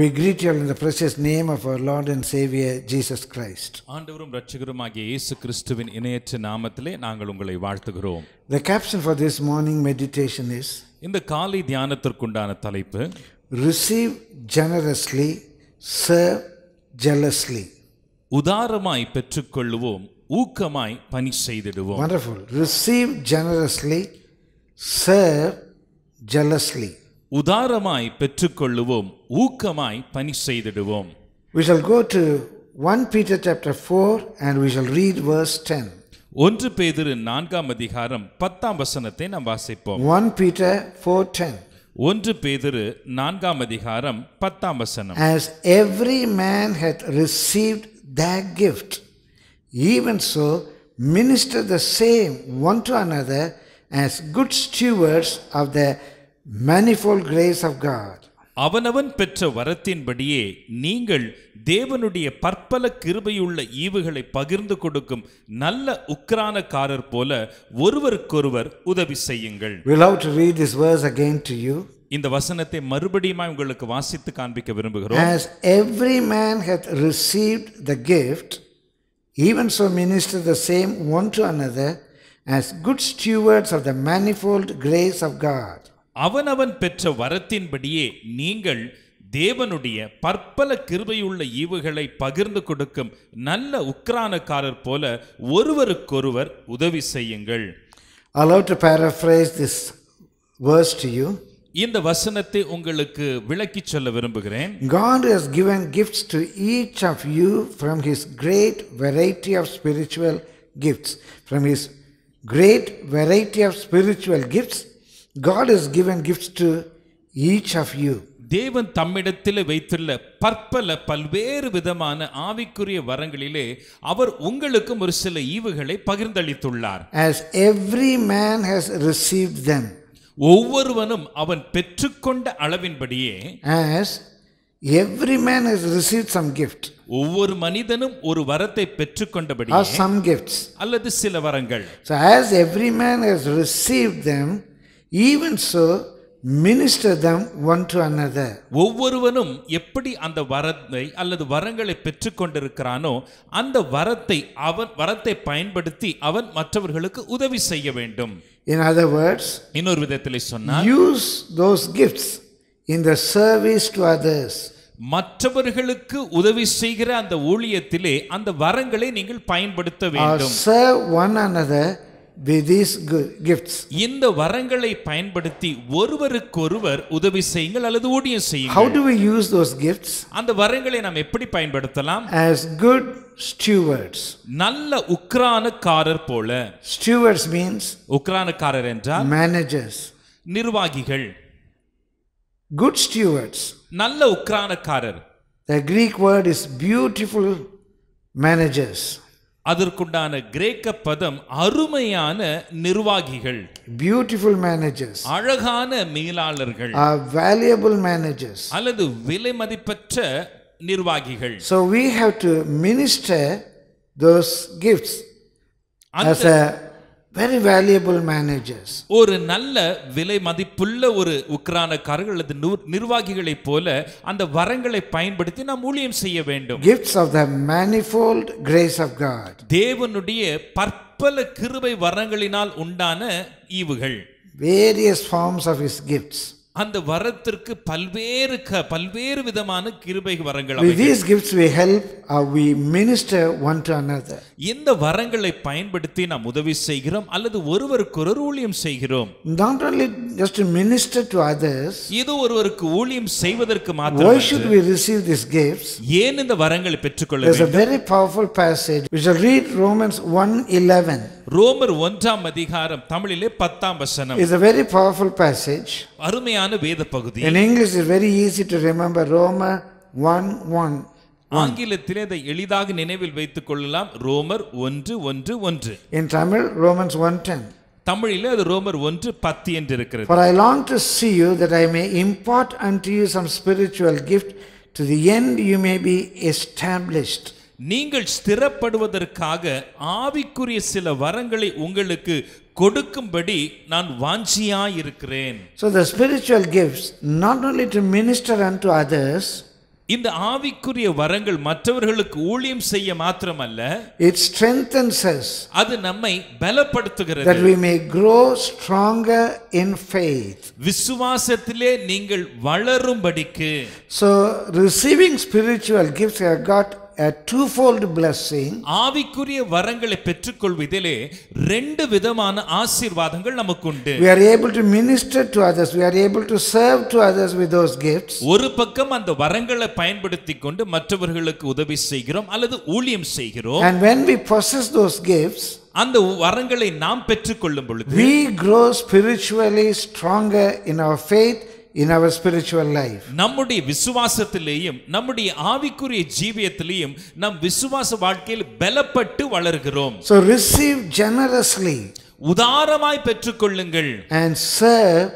We greet you all in the precious name of our Lord and Savior Jesus Christ. ஆண்டவரும் இரட்சகருமாகிய இயேசு கிறிஸ்துவின் இணையற்ற நாமத்திலே நாங்கள் உங்களை வாழ்த்துகிறோம் The caption for this morning meditation is இந்த காலை தியானத்திற்குண்டான தலைப்பு Receive generously, serve jealously. உதாரமாய் பெற்றுக்கொள்ளுவோம் ஊக்கமாய் பணி செய்திடுவோம் Wonderful. Receive generously, serve jealously. உதாரமாய் பெற்றுக்கொள்ளுவோம் ஊக்கமாய் பணி செய்திடுவோம் We shall go to 1 Peter chapter 4 and we shall read verse 10. ஒன்று பேதிரு நான்காம் அதிகாரம் பத்தாம் வசனத்தை நாம் வாசிப்போம் 1 Peter 4:10. ஒன்று பேதிரு நான்காம் அதிகாரம் பத்தாம் வசனம் As every man hath received that gift, even so minister the same one to another as good stewards of the manifold grace of God. அவனவன் பெற்ற வரத்தின்படியே நீங்கள் தேவனுடைய பற்பல கிருபையுள்ள ஈவுகளை பகிர்ந்து கொடுக்கும் நல்ல உக்கிரானக்காரர் போல ஒருவருக்கொருவர் உதவி செய்யுங்கள் We love to read this verse again to you. இந்த வசனத்தை மறுபடியும் உங்களுக்கு வாசித்து காண்பிக்க விரும்புகிறோம் As every man hath received the gift, even so minister the same one to another as good stewards of the manifold grace of God. அவனவன் பெற்ற வரத்தின்படியே நீங்கள் தேவனுடைய பற்பல கிருபையுள்ள ஈவுகளை பகிர்ந்து கொடுக்கும் நல்ல உக்கிரானக்காரர் போல ஒருவருக்கொருவர் உதவி செய்யுங்கள் Allow to paraphrase this verse to you. இந்த வசனத்தை உங்களுக்கு விளக்கிச் சொல்ல விரும்புகிறேன் God has given gifts to each of you from His great variety of spiritual gifts. From His great variety of spiritual gifts, God has given gifts to each of you. தேவன் தம்மிடத்தில் வைத்துள்ள பற்பல பல்வேறு விதமான ஆவிக்குரிய வரங்களிலே அவர் உங்களுக்கும் ஒரு சில ஈவுகளை பகிர்ந்தளித்துள்ளார் As every man has received them, ஒவ்வொருவனும் அவன் பெற்றுக்கொண்ட அளவின்படியே as every man has received some gift ஒவ்வொரு மனிதனும் ஒரு வரத்தை or பெற்றுக்கொண்டபடியே some gifts. அல்லது சில வரங்கள் So, as every man has received them, Even so minister them one to another. ஒவ்வொருவனும் எப்படி அந்த வரத்தை அல்லது வரங்களை பெற்றுக்கொண்டிருக்கிறானோ அந்த வரத்தை அவன் வரத்தை பயன்படுத்தி அவன் மற்றவர்களுக்கு உதவி செய்ய வேண்டும் In other words, இன்னொரு விதத்தில் சொன்னால் use those gifts in the service to others. மற்றவர்களுக்கு உதவி செய்கிற அந்த ஊழியத்திலே அந்த வரங்களை நீங்கள் பயன்படுத்த வேண்டும் one another with these gifts. இந்த வரங்களை பயன்படுத்தி ஒருவருக்கொருவர் உதவி செய்யுங்கள் அல்லது ஊழியம் How செய்யுங்கள் do we use those gifts? அந்த வரங்களை நாம் எப்படி பயன்படுத்தலாம் As good stewards. நல்ல உக்ரானக்காரர் போல Stewards means உக்ரானக்காரர் என்றால் managers. நிர்வாகிகள் Good stewards. நல்ல உக்ரானக்காரர் The Greek word is beautiful managers. அதற்குண்டான கிரேக்க பதம் அருமையான நிர்வாகிகள் Beautiful managers அழகான மேலாளர்கள் valuable managers. அல்லது விலை மதிப்பற்ற நிர்வாகிகள் So we have to minister those gifts அந்த as very valuable managers. ஒரு நல்ல விலை மதிப்புள்ள ஒரு உக்ரானக்காரர்கள் அல்லது நிர்- நிர்வாகிகளைப் போல அந்த வரங்களை பயன்படுத்தி நாம் ஊழியம் செய்ய வேண்டும் Gifts of the manifold grace of God. தேவனுடைய பற்பல கிருபை வரங்களினால் உண்டான ஈவுகள் Various forms of his gifts. அந்த வரத்திற்கு பல்வேறு க- பல்வேறு விதமான கிருபை வரங்கள் With அவைகள். these gifts we help or we minister one to another. இந்த வரங்களை பயன்படுத்தி நாம் உதவி செய்கிறோம் அல்லது ஒருவருக்கொருவர் ஊழியம் செய்கிறோம் Not only just to minister to others, இது ஒருவருக்கு ஊழியம் செய்வதற்கு why மாத்திரம் should we receive these gifts? ஏன் இந்த வரங்களை பெற்றுக்கொள்ள There's a வேண்டும் very powerful passage. We shall read Romans 1:11. ரோமர் ஒன்றாம் அதிகாரம் தமிழிலே பத்தாம் வசனம் It's a very powerful passage. அருமையான வேத பகுதி In English, it's very easy to remember Roma 1 1. ஆங்கிலத்திலே அதை எளிதாக நினைவில் வைத்துக் கொள்ளலாம் ரோமர் ஒன்று ஒன்று ஒன்று In Tamil, Romans 1 10. தமிழிலே அது ரோமர் ஒன்று பத்து என்று இருக்கிறது For I long to see you that I may impart unto you some spiritual gift to the end you may be established. நீங்கள் ஸ்திரப்படுவதற்காக ஆவிக்குரிய சில வரங்களை உங்களுக்கு கொடுக்கும்படி நான் வாஞ்சியாயிருக்கிறேன். So the spiritual gifts, not only to minister unto others, இந்த ஆவிக்குரிய வரங்கள் மற்றவர்களுக்கு ஊழியம் செய்ய மாத்திரமல்ல it strengthens us அது நம்மை பலப்படுத்துகிறது. that we may grow stronger in faith. விசுவாசத்திலே நீங்கள் வளரும்படிக்கு. So, receiving spiritual gifts have got a twofold blessing. ஆவிக்குரிய வரங்களை பெற்றுக்கொள்வதிலே ரெண்டு விதமான ஆசீர்வாதங்கள் நமக்கு உண்டு We are able to minister to others, we are able to serve to others with those gifts. ஒரு பக்கம் அந்த வரங்களை பயன்படுத்தி கொண்டு மற்றவர்களுக்கு உதவி செய்கிறோம் அல்லது ஊழியம் செய்கிறோம் And when we possess those gifts, அந்த வரங்களை நாம் பெற்றுக்கொள்ளும் பொழுது we grow spiritually stronger in our faith, in our spiritual life. நம்முடைய விசுவாசத்திலேயும் நம்முடைய ஆவிக்குரிய ஜீவியத்திலேயும் நம் விசுவாச வாழ்க்கையில் பலப்பட்டு வளர்கிறோம் So, receive generously உதாரமாய் பெற்றுக்கொள்ளுங்கள் and serve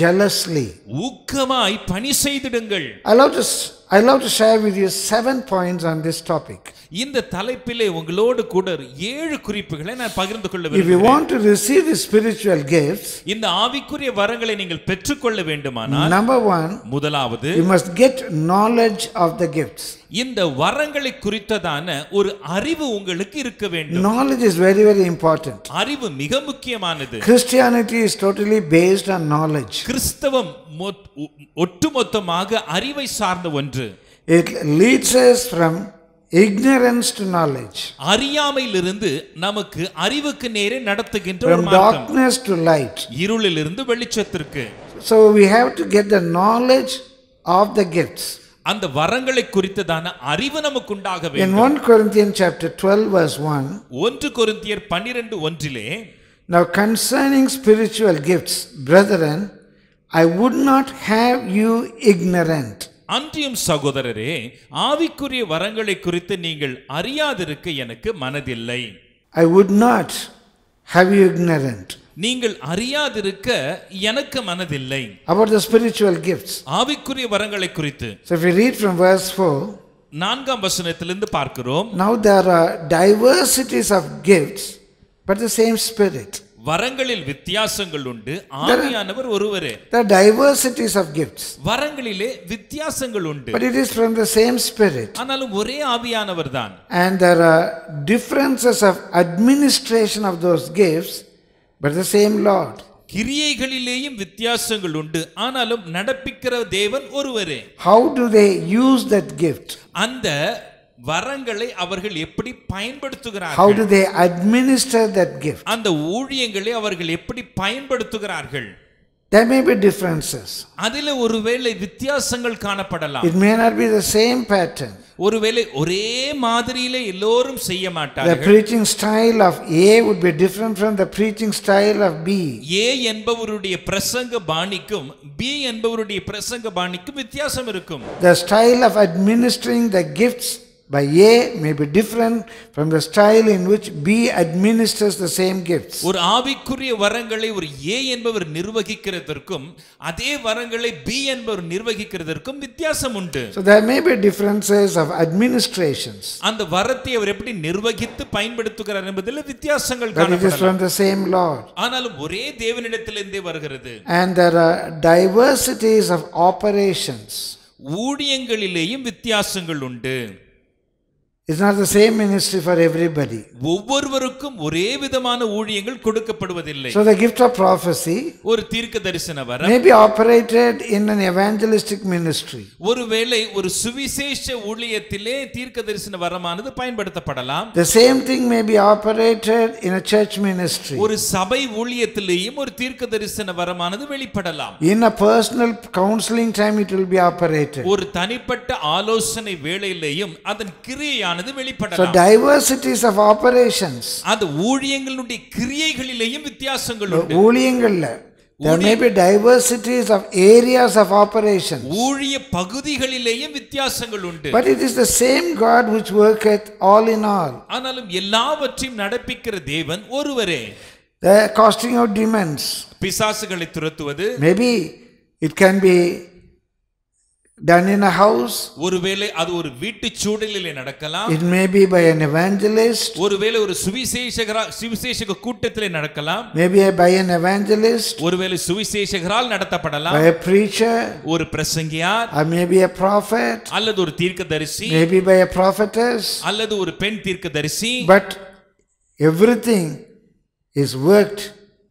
jealously. ஊக்கமாய் பணி செய்திடுங்கள் I love to, s- I love to share with you seven points on this topic. இந்த தலைப்பிலே உங்களோடு கூட ஒரு ஏழு குறிப்புகளை நான் பகிர்ந்து கொள்ள If you விரும்புகிறேன் want to receive the spiritual gifts, இந்த ஆவிக்குரிய வரங்களை நீங்கள் பெற்றுக்கொள்ள வேண்டுமானால் number one, முதலாவது you must get knowledge of the gifts. இந்த வரங்களை குறித்ததான ஒரு அறிவு உங்களுக்கு இருக்க வேண்டும் Knowledge is very, very important. அறிவு மிக முக்கியமானது Christianity is totally based on knowledge. கிறிஸ்தவம் மொத்- ஒ- ஒட்டுமொத்தமாக அறிவை சார்ந்த ஒன்று It leads us from ignorance to knowledge, அறியாமையிலிருந்து நமக்கு அறிவுக்கு நேரே நடத்துகின்ற ஒரு from மார்க்கம் darkness to light. இருளிலிருந்து வெளிச்சத்திற்கு So we have to get the knowledge of the gifts. அந்த வரங்களை குறித்ததான அறிவு நமக்கு உண்டாக In வேண்டும் 1 Corinthians chapter 12 verse 1, ஒன்று கொரிந்தியர் பன்னிரண்டு ஒன்றிலே now concerning spiritual gifts, brethren, I would not have you ignorant. அன்றியும் சகோதரரே ஆவிக்குரிய வரங்களை குறித்து நீங்கள் அறியாதிருக்க எனக்கு மனதில்லை I would not have you ignorant நீங்கள் அறியாதிருக்க எனக்கு மனதில்லை about the spiritual gifts. ஆவிக்குரிய வரங்களை குறித்து So if we read from verse 4, நான்காம் வசனத்திலிருந்து பார்க்கிறோம் now there are diversities of gifts, but the same Spirit. வரங்களில் வித்தியாசங்கள் உண்டு ஆவியானவர் ஒருவரே are diversities of gifts, வரங்களிலே வித்தியாசங்கள் உண்டு but it is from the same Spirit. ஆனாலும் ஒரே ஆவியானவர் தான் And there are differences of administration of those gifts, but the same Lord. கிரியைகளிலேயும் வித்தியாசங்கள் உண்டு ஆனாலும் நடப்பிக்கிற தேவன் ஒருவரே How do they use that gift? அந்த வரங்களை அவர்கள் எப்படி How பயன்படுத்துகிறார்கள் do they administer that gift? அந்த ஊழியங்களை அவர்கள் எப்படி பயன்படுத்துகிறார்கள் There may be differences. அதில ஒருவேளை வித்தியாசங்கள் காணப்படலாம் It may not be the same pattern. ஒருவேளை ஒரே மாதிரியிலே எல்லோரும் செய்ய The மாட்டார்கள் preaching style of A would be different from the preaching style of B. ஏ என்பவருடைய பிரசங்க பாணிக்கும் பி என்பவருடைய பிரசங்க பாணிக்கும் வித்தியாசம் இருக்கும் The style of administering the gifts by A may be different from the style in which B administers the same gifts. ஒரு ஆவிக்குரிய வரங்களை ஒரு ஏ என்பவர் நிர்வகிக்கிறதற்கும் அதே வரங்களை பி என்பவர் நிர்வகிக்கிறதற்கும் வித்தியாசம் உண்டு So there may be differences of administrations, அந்த வரத்தை அவர் எப்படி நிர்வகித்து பயன்படுத்துகிறார் என்பதில் வித்தியாசங்கள் but it is காணப்படலாம் from the same Lord. ஆனாலும் ஒரே தேவனிடத்திலிருந்தே வருகிறது And there are diversities of operations. ஊழியங்களிலேயும் வித்தியாசங்கள் உண்டு It's not the same ministry for everybody. ஒவ்வொருவருக்கும் ஒரே விதமான ஊழியங்கள் கொடுக்கப்படுவதில்லை So the gift of prophecy ஒரு தீர்க்க தரிசன வரம் may be operated in an evangelistic ministry. ஒருவேளை ஒரு சுவிசேஷ ஊழியத்திலே தீர்க்க தரிசன வரமானது பயன்படுத்தப்படலாம் The same thing may be operated in a church ministry. ஒரு சபை ஊழியத்திலேயும் ஒரு தீர்க்க தரிசன வரமானது வெளிப்படலாம் In a personal counseling time, it will be operated. ஒரு தனிப்பட்ட ஆலோசனை வேளையிலேயும் அதன் கிரியையானது So வெளிப்படலாம் diversities of operations. அந்த ஊழியங்களுடைய கிரியைகளிலேயும் வித்தியாசங்கள் உண்டு ஊழியங்கள்ல there may be diversities of areas of operation. ஊழிய பகுதிகளிலேயும் வித்தியாசங்கள் உண்டு But it is the same God which worketh all in all. ஆனாலும் எல்லாவற்றையும் நடப்பிக்கிற தேவன் ஒருவரே The casting out demons. பிசாசுகளை துரத்துவது Maybe it can be done in a house, ஒருவேளை அது ஒரு வீட்டு சூழலிலே நடக்கலாம் it may be by an evangelist, ஒருவேளை ஒரு சுவிசேஷகரா சுவிசேஷக கூட்டத்திலே நடக்கலாம் maybe by an evangelist, ஒருவேளை சுவிசேஷகரால் நடத்தப்படலாம் by a preacher, ஒரு பிரசங்கியார் or maybe a prophet, அல்லது ஒரு தீர்க்கதரிசி maybe by a prophetess. அல்லது ஒரு பெண் தீர்க்கதரிசி But everything is worked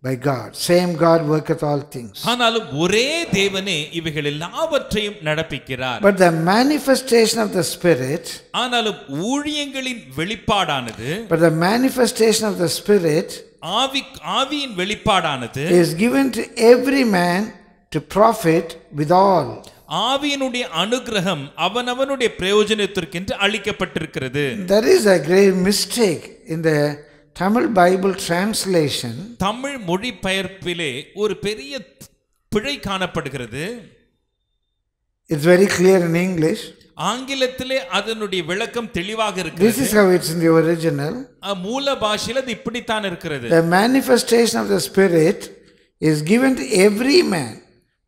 by God. Same God worketh all things. ஆனாலும் ஒரே தேவனே இவைகள் எல்லாவற்றையும் நடப்பிக்கிறார் But the manifestation of the Spirit, ஆனாலும் ஊழியங்களின் வெளிப்பாடானது but the manifestation of the Spirit ஆவி ஆவியின் வெளிப்பாடானது is given to every man to profit withal. ஆவியினுடைய அனுகிரகம் அவனவனுடைய பிரயோஜனத்திற்கென்று அளிக்கப்பட்டிருக்கிறது There is a great mistake in the Tamil Bible translation. Tamil மொழிபெயர்ப்பிலே ஒரு பெரிய பிழை காணப்படுகிறது It's very clear in English. ஆங்கிலத்திலே அதனுடைய விளக்கம் தெளிவாக This இருக்கிறது is how it's in the original. அஹ், மூல பாஷையில் அது இப்படித்தான் இருக்கிறது The manifestation of the Spirit is given to every man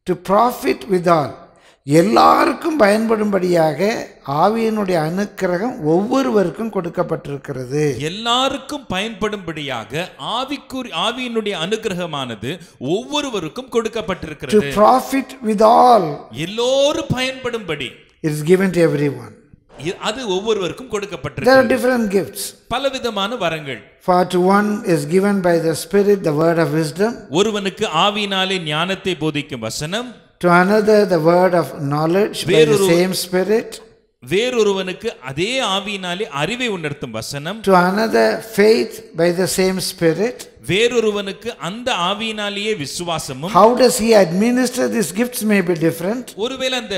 to profit withal. எல்லாருக்கும் பயன்படும்படியாக ஆவியினுடைய அனுக்கிரகம் ஒவ்வொருவருக்கும் கொடுக்கப்பட்டிருக்கிறது. எல்லாருக்கும் பயன்படும்படியாக ஆவிக்குறி ஆவியினுடைய அனுகிரகமானது ஒவ்வொருவருக்கும் to கொடுக்கப்பட்டிருக்கிறது profit withal எல்லோரும் பயன்படும்படி. It is given to everyone. இ- அது ஒவ்வொருவருக்கும் are different gifts. பலவிதமான வரங்கள். For to one is given by the spirit the word of wisdom. ஒருவனுக்கு ஆவியினாலே ஞானத்தை போதிக்கும் வசனம். To another the word of knowledge by the வேறொரு- same spirit வேறொருவனுக்கு அதே ஆவியினாலே அறிவை உணர்த்தும் வசனம் to another faith by the same spirit வேறொருவனுக்கு அந்த ஆவியினாலேயே விசுவாசமும் how does he administer these gifts may be different ஒருவேளை அந்த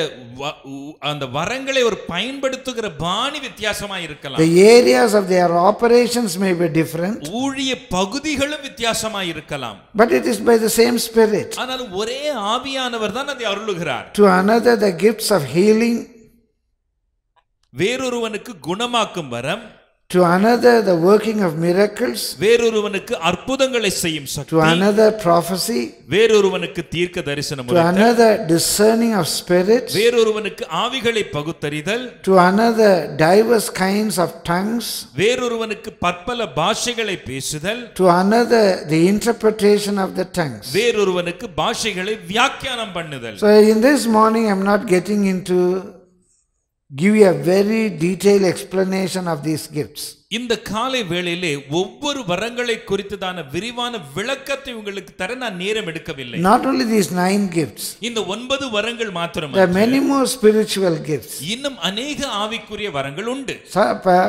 அந்த வரங்களை ஒரு பயன்படுத்துகிற பாணி வித்தியாசமா இருக்கலாம் the areas of their operations may be different ஊழிய பகுதிகளும் வித்தியாசமா இருக்கலாம் but it is by the same spirit ஆனாலும் ஒரே ஆவியானவர் தான் அதை அருளுகிறார் to another the gifts of healing வேறொருவனுக்கு குணமாக்கும் வரம் to another the working of miracles வேறொருவனுக்கு அற்புதங்களை செய்யும் to சக்தி another prophecy வேறொருவனுக்கு தீர்க்க தரிசனம் to another discerning of spirits வேறொருவனுக்கு ஆவிகளை பகுத்தறிதல் to another diverse kinds of tongues வேறொருவனுக்கு பற்பல பாஷைகளை பேசுதல் to another the interpretation of the tongues வேறொருவனுக்கு பாஷைகளை வியாக்கியானம் பண்ணுதல் so in this morning i'm not getting into give you a very detailed explanation of these gifts இந்த காலை வேளையிலே ஒவ்வொரு வரங்களை குறித்ததான விரிவான விளக்கத்தை உங்களுக்கு தர நான் நேரம் எடுக்கவில்லை not only these nine gifts இந்த ஒன்பது வரங்கள் மாத்திரம் there many more spiritual gifts இன்னும் அநேக ஆவிக்குரிய வரங்கள் உண்டு uh,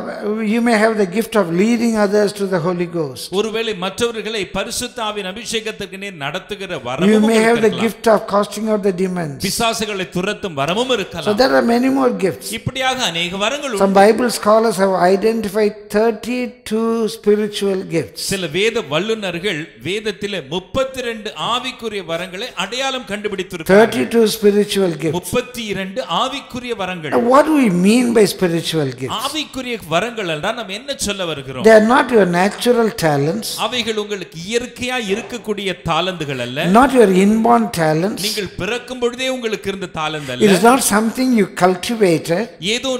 you may have the gift of leading others to the holy ghost ஒருவேளை மற்றவர்களை பரிசுத்த ஆவின் அபிஷேகத்திற்கு நேர் நடத்துகிற you வரமும் may have the இருக்கலாம். gift of casting out the demons பிசாசுகளை துரத்தும் வரமும் so இருக்கலாம் there are many more gifts இப்படியாக அநேக வரங்கள் some உண்டு bible scholars have identified 32 spiritual gifts. சில வேத வல்லுனர்கள் வேதத்திலே முப்பத்தி ரெண்டு ஆவிக்குரிய வரங்களை அடையாளம் கண்டுபிடித்திருக்கிறார்கள். 32 spiritual gifts. முப்பத்தி இரண்டு ஆவிக்குரிய வரங்கள். Now, what do we mean by spiritual gifts? ஆவிக்குரிய வரங்கள் என்றால் நம்ம என்ன சொல்ல வருகிறோம்? They are not your natural talents. அவைகள் உங்களுக்கு இயற்கையா இருக்கக்கூடிய தாளந்துகள் அல்ல. Not your inborn talents. நீங்கள் பிறக்கும் பொழுதே உங்களுக்கு இருந்த it அல்ல. Is not something you cultivated. ஏதோ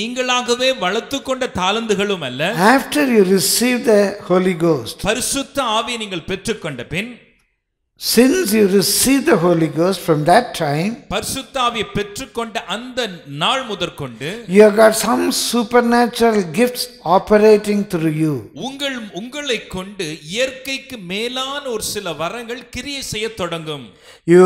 நீங்களாகவே வளர்த்து கொண்ட தாளந்துகளும் அல்ல. after you receive the holy ghost பரிசுத்த ஆவியை நீங்கள் பெற்றுக்கொண்ட பின் since you receive the holy ghost from that time பரிசுத்த ஆவியை பெற்றுக்கொண்ட அந்த நாள் முதற்கொண்டு you have got some supernatural gifts operating through you உங்கள் உங்களை கொண்டு இயற்கைக்கு மேலான ஒரு சில வரங்கள் கிரியை செய்ய தொடங்கும் you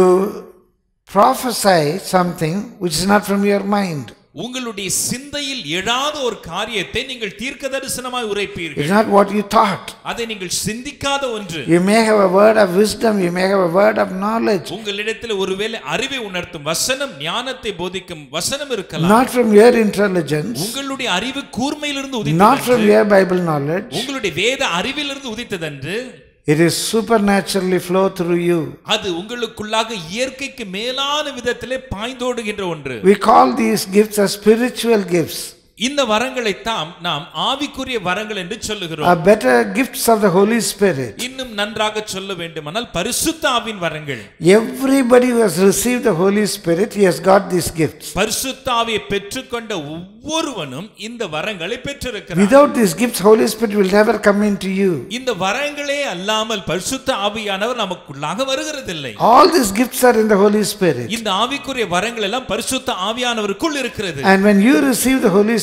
prophesy something which is not from your mind உங்களுடைய சிந்தையில் எழாத ஒரு காரியத்தை நீங்கள் தீர்க்க தரிசனமாய் உரைப்பீர்கள். It's not what you thought. அதை நீங்கள் சிந்திக்காத ஒன்று. You may have a word of wisdom you may have a word of knowledge. உங்களிடத்தில் ஒருவேளை அறிவை உணர்த்தும் வசனம் ஞானத்தை போதிக்கும் வசனம் இருக்கலாம். Not from your intelligence. உங்களுடைய அறிவு கூர்மையிலிருந்து not from your bible knowledge. உங்களுடைய வேத அறிவிலிருந்து உதித்ததன்று. it is supernaturally flow through you அது உங்களுக்குள்ளாக இயற்கைக்கு மேலான விதத்திலே பாய்ந்தோடுகின்ற ஒன்று we call these gifts as spiritual gifts இந்த வரங்களைத்தான் நாம் ஆவிக்குரிய வரங்கள் என்று சொல்லுகிறோம் are better gifts of the Holy Spirit. இன்னும் நன்றாக சொல்ல வேண்டுமானால் பரிசுத்த ஆவின் வரங்கள் Everybody who has received the Holy Spirit, he has got these gifts. பரிசுத்த ஆவியை பெற்றுக்கொண்ட ஒவ்வொருவனும் இந்த வரங்களை பெற்றிருக்கிறார் Without these gifts, Holy Spirit will never come into you. இந்த வரங்களே அல்லாமல் பரிசுத்த ஆவியானவர் நமக்குள்ளாக வருகிறதில்லை All these gifts are in the Holy Spirit. இந்த ஆவிக்குரிய வரங்கள் எல்லாம் பரிசுத்த ஆவியானவருக்குள் இருக்கிறது And when you receive the Holy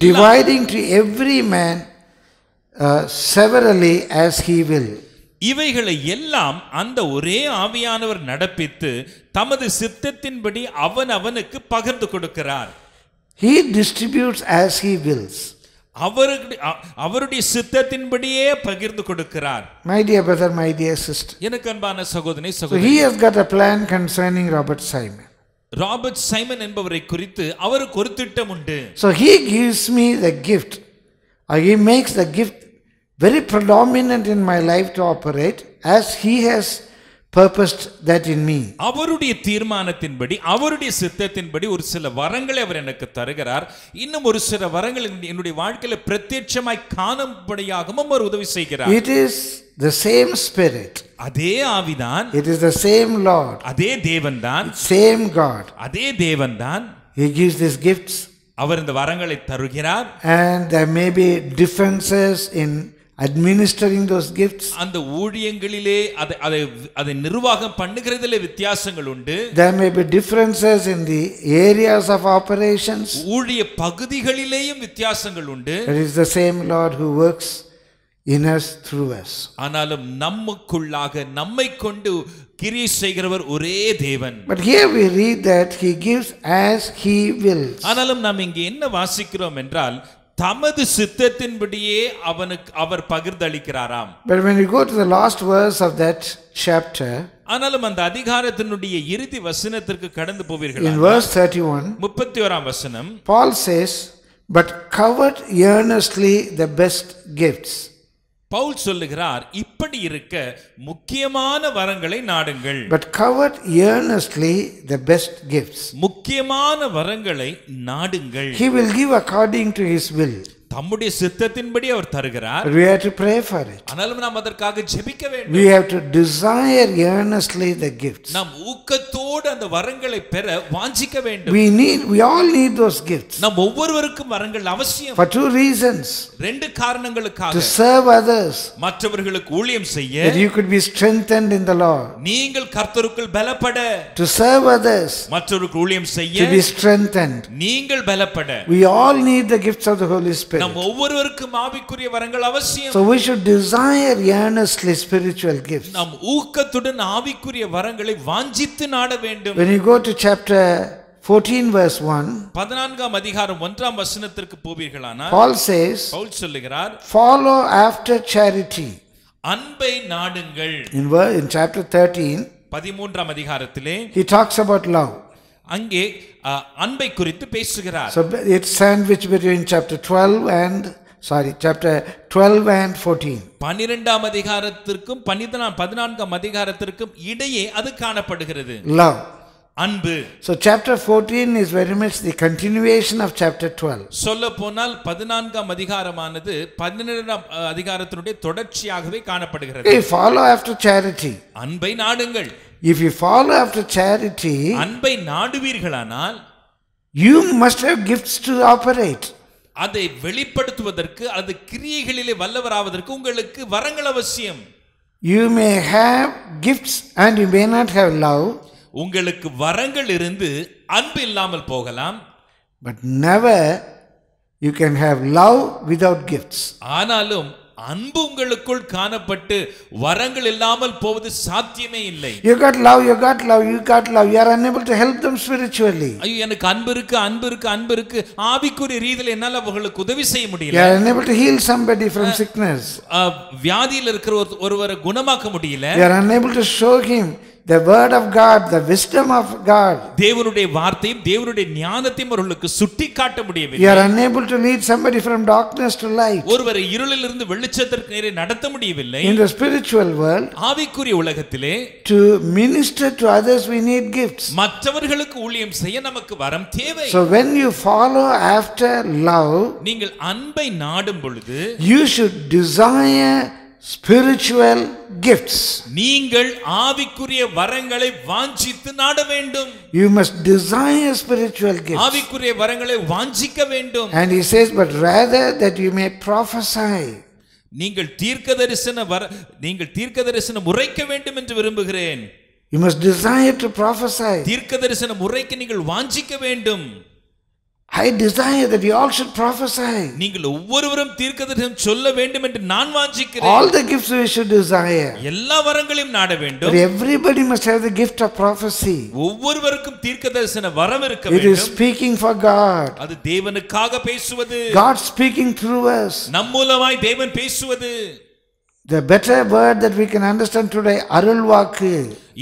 dividing to every man uh, severally as he will. இவைகளை எல்லாம் அந்த ஒரே ஆவியானவர் நடப்பித்து தமது சித்தத்தின்படி அவன் அவனுக்கு பகிர்ந்து கொடுக்கிறார் He distributes as he wills. அவருக்கு அ- அவருடைய சித்தத்தின்படியே பகிர்ந்து கொடுக்கிறார் My dear brother, my dear sister. எனக்கு அன்பான சகோதரி So சகோதரி he has got a plan concerning Robert Simon. Robert Simon என்பவரை குறித்து அவருக்கு ஒரு திட்டம் உண்டு So he gives me the gift, or he makes the gift very predominant in my life to operate as he has purposed that in me. அவருடைய தீர்மானத்தின்படி அவருடைய சித்தத்தின்படி ஒரு சில வரங்களை அவர் எனக்கு தருகிறார். இன்னும் ஒரு சில வரங்கள் என்னுடைய- என்னுடைய வாழ்க்கையில பிரத்யட்சமாய் காணும்படியாகவும் அவர் உதவி செய்கிறார். It is the same Spirit, அதே ஆவிதான் it is the same Lord, அதே தேவன்தான் same God. அதே தேவன்தான். He gives these gifts, அவர் இந்த வரங்களை தருகிறார். and there may be differences in administering those gifts. அந்த ஊழியங்களிலே அதை அதை அதை நிர்வாகம் பண்ணுகிறதிலே வித்தியாசங்கள் உண்டு There may be differences in the areas of operations. ஊழிய பகுதிகளிலேயும் வித்தியாசங்கள் உண்டு It is the same Lord who works in us, through us. ஆனாலும் நமக்குள்ளாக நம்மை கொண்டு கிரியை செய்கிறவர் ஒரே தேவன் But here we read that He gives as He wills. ஆனாலும் நாம் இங்கே என்ன வாசிக்கிறோம் என்றால் தமது சித்தத்தின்படியே அவனுக்கு அவர் பகிர்ந்தளிக்கிறாராம் But when you go to the last verse of that chapter, ஆனாலும் அந்த அதிகாரத்தினுடைய இறுதி வசனத்திற்கு கடந்து போவீர்கள் in verse 31, முப்பத்தி ஓராம் வசனம் Paul says, But covet earnestly the best gifts. Pavul சொல்லுகிறார் இப்படி இருக்க முக்கியமான வரங்களை நாடுங்கள் But covet earnestly the best gifts. முக்கியமான வரங்களை நாடுங்கள் He will give according to His will. தம்முடைய சித்தத்தின்படி அவர் தருகிறார் But we have to pray for it. ஆனாலும் நாம் அதற்காக ஜெபிக்க வேண்டும் We have to desire earnestly the gifts. நாம் ஊக்கத்தோடு அந்த வரங்களை பெற வாஞ்சிக்க வேண்டும் We need, we all need those gifts நாம் ஒவ்வொருவருக்கும் வரங்கள் அவசியம் for two reasons ரெண்டு to காரணங்களுக்காக serve others, மற்றவர்களுக்கு ஊழியம் செய்ய that you could be strengthened in the Lord, நீங்கள் கர்த்தருக்குள் பலப்பட to serve others, மற்றவருக்கு ஊழியம் to செய்ய be strengthened. நீங்கள் பலப்பட We all need the gifts of the Holy Spirit. நம் ஒவ்வொருவருக்கும் ஆவிக்குரிய வரங்கள் அவசியம் So we should desire earnestly spiritual gifts. நாம் ஊக்கத்துடன் ஆவிக்குரிய வரங்களை வாஞ்சித்து நாட வேண்டும் When you go to chapter 14, verse 1, பதினான்காம் அதிகாரம் ஒன்றாம் வசனத்திற்கு போவீர்களானால் Paul says, பவுல் சொல்லுகிறார் Follow after charity. அன்பை நாடுங்கள் In, ver- in chapter 13, பதிமூன்றாம் அதிகாரத்திலே he talks about love. அங்கே அன்பை குறித்து பேசுகிறார் So it's sandwiched between chapter 12 and, sorry, chapter 12 and 14. பன்னிரெண்டாம் அதிகாரத்திற்கும் பன்னிரெண்டாம் பதினான்காம் அதிகாரத்திற்கும் இடையே அது காணப்படுகிறது Love. அன்பு So chapter 14 is very much the continuation of chapter 12. சொல்ல போனால் பதினான்காம் அதிகாரமானது பதினேழாம் அ, அதிகாரத்தினுடைய தொடர்ச்சியாகவே காணப்படுகிறது follow after charity, அன்பை நாடுங்கள் if you follow after charity, அன்பை நாடுவீர்களானால் you must have gifts to operate. அதை வெளிப்படுத்துவதற்கு அது கிரியைகளிலே வல்லவராவதற்கு உங்களுக்கு வரங்கள் அவசியம் You may have gifts and you may not have love, உங்களுக்கு வரங்கள் இருந்து அன்பு இல்லாமல் போகலாம் but never you can have love without gifts. ஆனாலும் அன்பு உங்களுக்குள் காணப்பட்டு வரங்கள் இல்லாமல் போவது சாத்தியமே இல்லை You got love, you got love, you got love. You are unable to help them spiritually. ஐயோ எனக்கு அன்பு இருக்கு அன்பு இருக்கு அன்பு இருக்கு ஆவிக்குரிய ரீதியில் என்னால அவர்களுக்கு உதவி செய்ய You முடியல are unable to heal somebody from sickness. ஆ, வியாதியில் இருக்கிற ஒரு- ஒருவரை குணமாக்க முடியல You are unable to show him the word of God, the wisdom of God. தேவனுடைய வார்த்தையும் தேவனுடைய ஞானத்தையும் அவர்களுக்கு சுட்டி காட்ட முடியவில்லை You are unable to lead somebody from darkness to light. ஒருவரை இருளில் இருந்து வெளிச்சத்திற்கு நேரே நடத்த முடியவில்லை In the spiritual world, ஆவிக்குரிய உலகத்திலே to minister to others, we need gifts. மற்றவர்களுக்கு ஊழியம் செய்ய நமக்கு வரம் தேவை So when you follow after love, நீங்கள் அன்பை நாடும் பொழுது you should desire spiritual gifts. நீங்கள் ஆவிக்குரிய வரங்களை வாஞ்சித்து நாட வேண்டும் You must desire spiritual gifts. ஆவிக்குரிய வரங்களை வாஞ்சிக்க வேண்டும் And he says, but rather that you may prophesy. நீங்கள் தீர்க்க தரிசன வர நீங்கள் தீர்க்க தரிசனம் உரைக்க வேண்டும் என்று விரும்புகிறேன் You must desire to prophesy. தீர்க்க தரிசனம் உரைக்க நீங்கள் வாஞ்சிக்க வேண்டும் I desire that you all should prophesy. நீங்கள் ஒவ்வொருவரும் தீர்க்க தரிசனம் சொல்ல வேண்டும் என்று நான் வாஞ்சிக்கிறேன் All the gifts we should desire. எல்லா வரங்களையும் நாட But வேண்டும் everybody must have the gift of prophecy. ஒவ்வொருவருக்கும் தீர்க்க தரிசன வரம் இருக்க It is வேண்டும் speaking for God. அது தேவனுக்காக பேசுவது God speaking through us. நம் மூலமாய் தேவன் பேசுவது The better word that we can understand today, Arulvaku.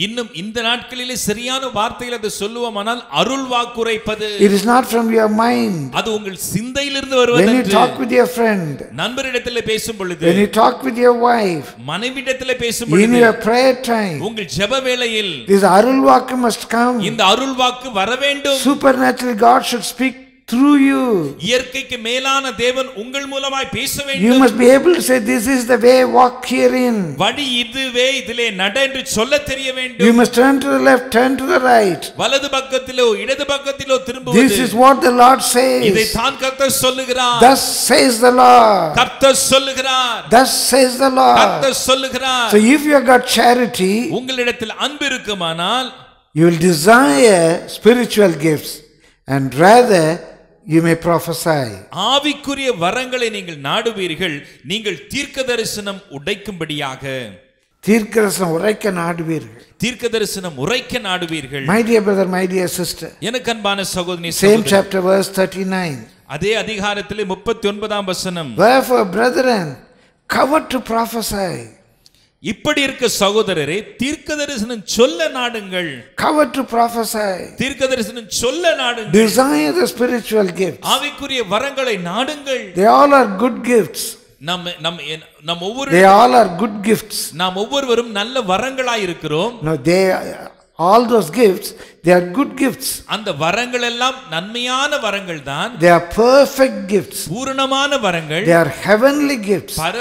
இன்னும் இந்த நாட்களிலே சரியான வார்த்தையில் அதை சொல்லுவோமானால் அருள் வாக்குரைப்பது It is not from your mind. அது உங்கள் சிந்தையிலிருந்து When you வருவதென்று talk with your friend, நண்பரிடத்தில் பேசும் பொழுது when you talk with your wife, மனைவிடத்தில் பேசும் in பொழுது your prayer time, உங்கள் ஜெப வேளையில் this Arulvaku must come. இந்த அருள் வாக்கு வர வேண்டும் Supernaturally, God should speak through you. இயற்கைக்கு மேலான தேவன் உங்கள் மூலமாய் பேச You வேண்டும் must be able to say, This is the way, walk herein. வழி இதுவே இதிலே நட என்று சொல்ல தெரிய You வேண்டும் must turn to the left, turn to the right. வலது பக்கத்திலோ இடது பக்கத்திலோ This திரும்புவது is what the Lord இதை says. தான் கர்த்தர் சொல்லுகிறார் Thus says the Lord. கர்த்தர் சொல்லுகிறார் Thus says the Lord. கர்த்தர் சொல்லுகிறார் So if you have got charity, உங்களிடத்தில் அன்பு இருக்குமானால் you will desire spiritual gifts and rather you may prophesy. ஆவிக்குரிய வரங்களை நீங்கள் நாடுவீர்கள் நீங்கள் தீர்க்க தரிசனம் உடைக்கும்படியாக தீர்க்கரசனம் உரைக்க நாடுவீர்கள் தீர்க்க தரிசனம் உரைக்க நாடுவீர்கள் My dear brother, my dear sister. எனக்கு அன்பான சகோதரி சகோதரி. chapter, verse 39. அதே அதிகாரத்திலே முப்பத்தி ஒன்பதாம் வசனம் Wherefore, brethren, cover to prophesy. இப்படி இருக்க சகோதரரே தீர்க்க தரிசனம் சொல்ல நாடுங்கள் Cover to prophesy. தீர்க்க தரிசனம் சொல்ல நாடுங்கள் Desire the spiritual gifts. ஆவிக்குரிய வரங்களை நாடுங்கள் They all are good gifts. நம்ம நம் என்- நம் ஒவ்வொரு They all are good gifts. நாம் ஒவ்வொருவரும் நல்ல வரங்களாய் இருக்கிறோம் No, they all those gifts, they are good gifts. அந்த வரங்கள் எல்லாம் நன்மையான வரங்கள் தான் They are perfect gifts. பூரணமான வரங்கள் They are heavenly gifts. பர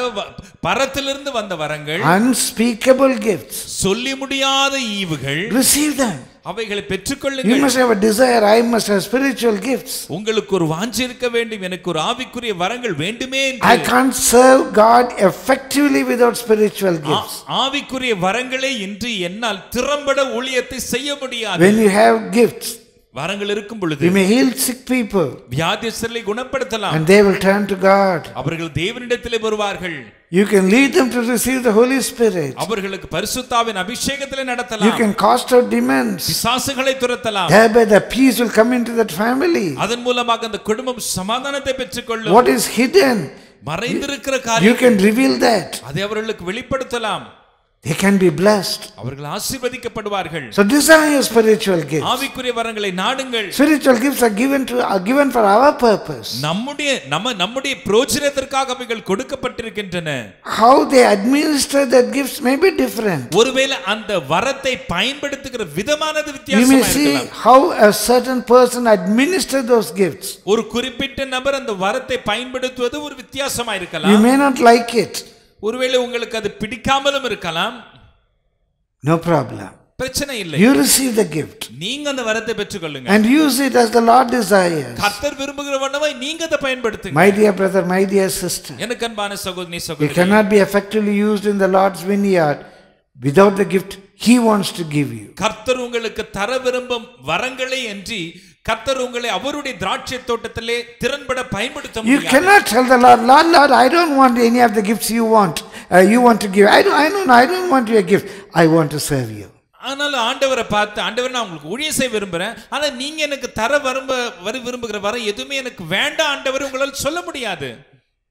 பரத்திலிருந்து வந்த வரங்கள் Unspeakable gifts. சொல்லி முடியாத ஈவுகள் Receive them. அவைகளை You பெற்றுக்கொள்ளுங்கள் must have a desire. I must have spiritual gifts. உங்களுக்கு ஒரு வாஞ்சி இருக்க வேண்டும் எனக்கு ஒரு ஆவிக்குரிய வரங்கள் வேண்டுமே I என்று can't serve God effectively without spiritual ah- gifts. ஆவிக்குரிய வரங்களே இன்று என்னால் திறம்பட ஊழியத்தை செய்ய முடியாது When you have gifts, வரங்கள் இருக்கும் பொழுது you may heal sick people வியாதிஸ்தர்களை குணப்படுத்தலாம் and they will turn to God. அவர்கள் தேவனிடத்திலே வருவார்கள் You can lead them to receive the Holy Spirit. அவர்களுக்கு பரிசுத்தாவின் அபிஷேகத்திலே You நடத்தலாம் can cast out demons. பிசாசுகளை துரத்தலாம் Thereby the peace will come into that family. அதன் மூலமாக அந்த குடும்பம் சமாதானத்தை பெற்றுக்கொள்ளும் What is hidden, மறைந்திருக்கிற you காரியம் can reveal that. அதை அவர்களுக்கு வெளிப்படுத்தலாம் They can be blessed. அவர்கள் ஆசீர்வதிக்கப்படுவார்கள் So desire spiritual gifts. ஆவிக்குரிய வரங்களை நாடுங்கள் Spiritual gifts are given to are given for our purpose. நம்முடைய நம்ம நம்முடைய பிரோஜனத்திற்காக அவைகள் கொடுக்கப்பட்டிருக்கின்றன How they administer that gifts may be different. ஒருவேளை அந்த வரத்தை பயன்படுத்துகிற விதமானது You may வித்தியாசமா see இருக்கலாம் how a certain person administer those gifts. ஒரு குறிப்பிட்ட நபர் அந்த வரத்தை பயன்படுத்துவது ஒரு வித்தியாசமா You இருக்கலாம் may not like it. ஒருவேளை உங்களுக்கு அது பிடிக்காமலும் இருக்கலாம் No problem. பிரச்சனை இல்லை You receive the gift நீங்க அந்த வரத்தை பெற்றுக்கொள்ளுங்க and use it as the Lord desires. கர்த்தர் விரும்புகிற வண்ணமாய் நீங்க அதை பயன்படுத்துங்க My dear brother, my dear sister, எனக்கு அன்பான சகோதரி சகோதரி cannot be effectively used in the Lord's vineyard without the gift He wants to give you. கர்த்தர் உங்களுக்கு தர விரும்பும் வரங்களை அன்றி கர்த்தர் உங்களை அவருடைய திராட்சை தோட்டத்திலே திறன்பட பயன்படுத்த You முடியாது cannot tell the Lord, Lord, Lord, I don't want any of the gifts you want. Uh, you want to give. I don't, I don't, I don't want your gift. I want to serve you. ஆனாலும் ஆண்டவரை பார்த்து ஆண்டவர் நான் உங்களுக்கு ஊழியம் செய்ய விரும்புறேன் ஆனா நீங்க எனக்கு தர விரும்ப வரு விரும்புகிற வர எதுவுமே எனக்கு வேண்டாம் ஆண்டவர் உங்களால் சொல்ல முடியாது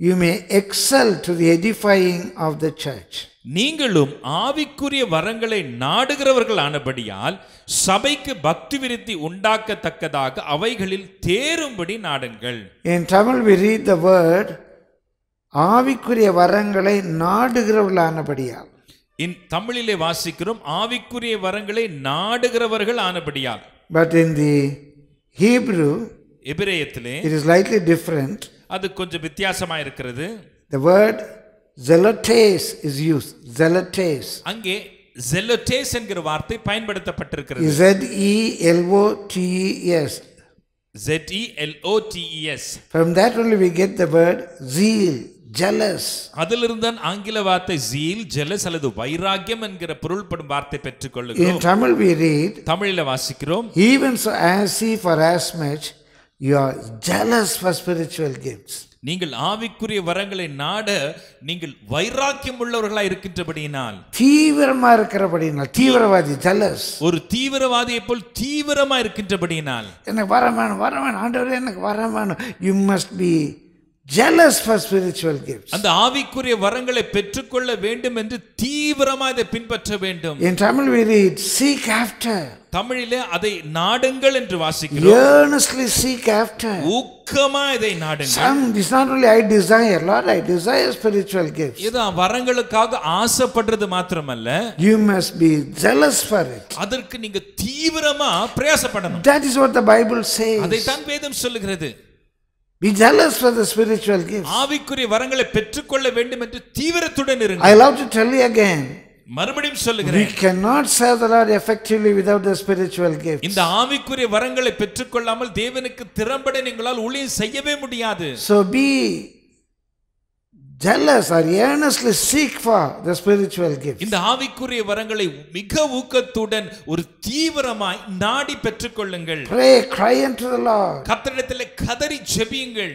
you may excel to the edifying of the church. நீங்களும் ஆவிக்குரிய வரங்களை நாடுகிறவர்கள் ஆனபடியால் சபைக்கு பக்தி விருத்தி உண்டாக்கத்தக்கதாக அவைகளில் தேரும்படி நாடுங்கள் In Tamil, we read the word ஆவிக்குரிய வரங்களை நாடுகிறவர்களானபடியால் இன் தமிழிலே வாசிக்கிறோம் ஆவிக்குரிய வரங்களை நாடுகிறவர்கள் ஆனபடியால் But in the Hebrew, எபிரேயத்திலே it is slightly different. அது கொஞ்சம் வித்தியாசமா இருக்கிறது The word zealotes is used. Zealotes. அங்கே ஜெலோடேஸ் என்கிற வார்த்தை பயன்படுத்தப்பட்டிருக்கிறது Z E L O T E S. Z-E-L-O-T-E-S From that only we get the word zeal, jealous. அதிலிருந்து தான் ஆங்கில வார்த்தை ஜீல் ஜெலஸ் அல்லது வைராக்கியம் என்கிற பொருள்படும் வார்த்தை பெற்றுக்கொள்ளுகிறோம் In Tamil we read, தமிழில் வாசிக்கிறோம் even so as see for as much you are jealous for spiritual gifts. நீங்கள் ஆவிக்குரிய வரங்களை நாட நீங்கள் வைராக்கியம் உள்ளவர்களாய் இருக்கின்றபடியினால் தீவிரமா இருக்கிறபடினால் தீவிரவாதி jealous. ஒரு தீவிரவாதியை போல் தீவிரமா இருக்கின்றபடியினால் எனக்கு வர வேணும் வர வேணும் ஆண்டவரே எனக்கு வர வேணும் you must be jealous for spiritual gifts. அந்த ஆவிக்குரிய வரங்களை பெற்றுக்கொள்ள வேண்டும் என்று தீவிரமா இதை பின்பற்ற வேண்டும் In Tamil we read, seek after. தமிழிலே அதை நாடுங்கள் என்று வாசிக்கிறோம் Earnestly seek after. ஊக்கமா இதை நாடுங்கள் Some, it's not only I desire, Lord, I desire spiritual gifts. இது வரங்களுக்காக ஆசைப்படுறது மாத்திரமல்ல You must be jealous for it. அதற்கு நீங்க தீவிரமா பிரயாசப்படணும் That is what the Bible says. அதைத்தான் வேதம் சொல்லுகிறது Be jealous for the spiritual gifts. ஆவிக்குரிய வரங்களை பெற்றுக்கொள்ள வேண்டும் என்று தீவிரத்துடன் இருங்க I love to tell you again, மறுபடியும் we சொல்லுகிறேன் cannot serve the Lord effectively without the spiritual gifts. இந்த ஆவிக்குரிய வரங்களை பெற்றுக்கொள்ளாமல் தேவனுக்கு திறம்பட நீங்களால் ஊழியம் செய்யவே முடியாது So be jealous or earnestly seek for the spiritual gifts. இந்த ஆவிக்குரிய வரங்களை மிக ஊக்கத்துடன் ஒரு தீவிரமாய் நாடி பெற்றுக்கொள்ளுங்கள் Pray, cry unto the Lord. கத்தரிடத்திலே கதறி ஜெபியுங்கள்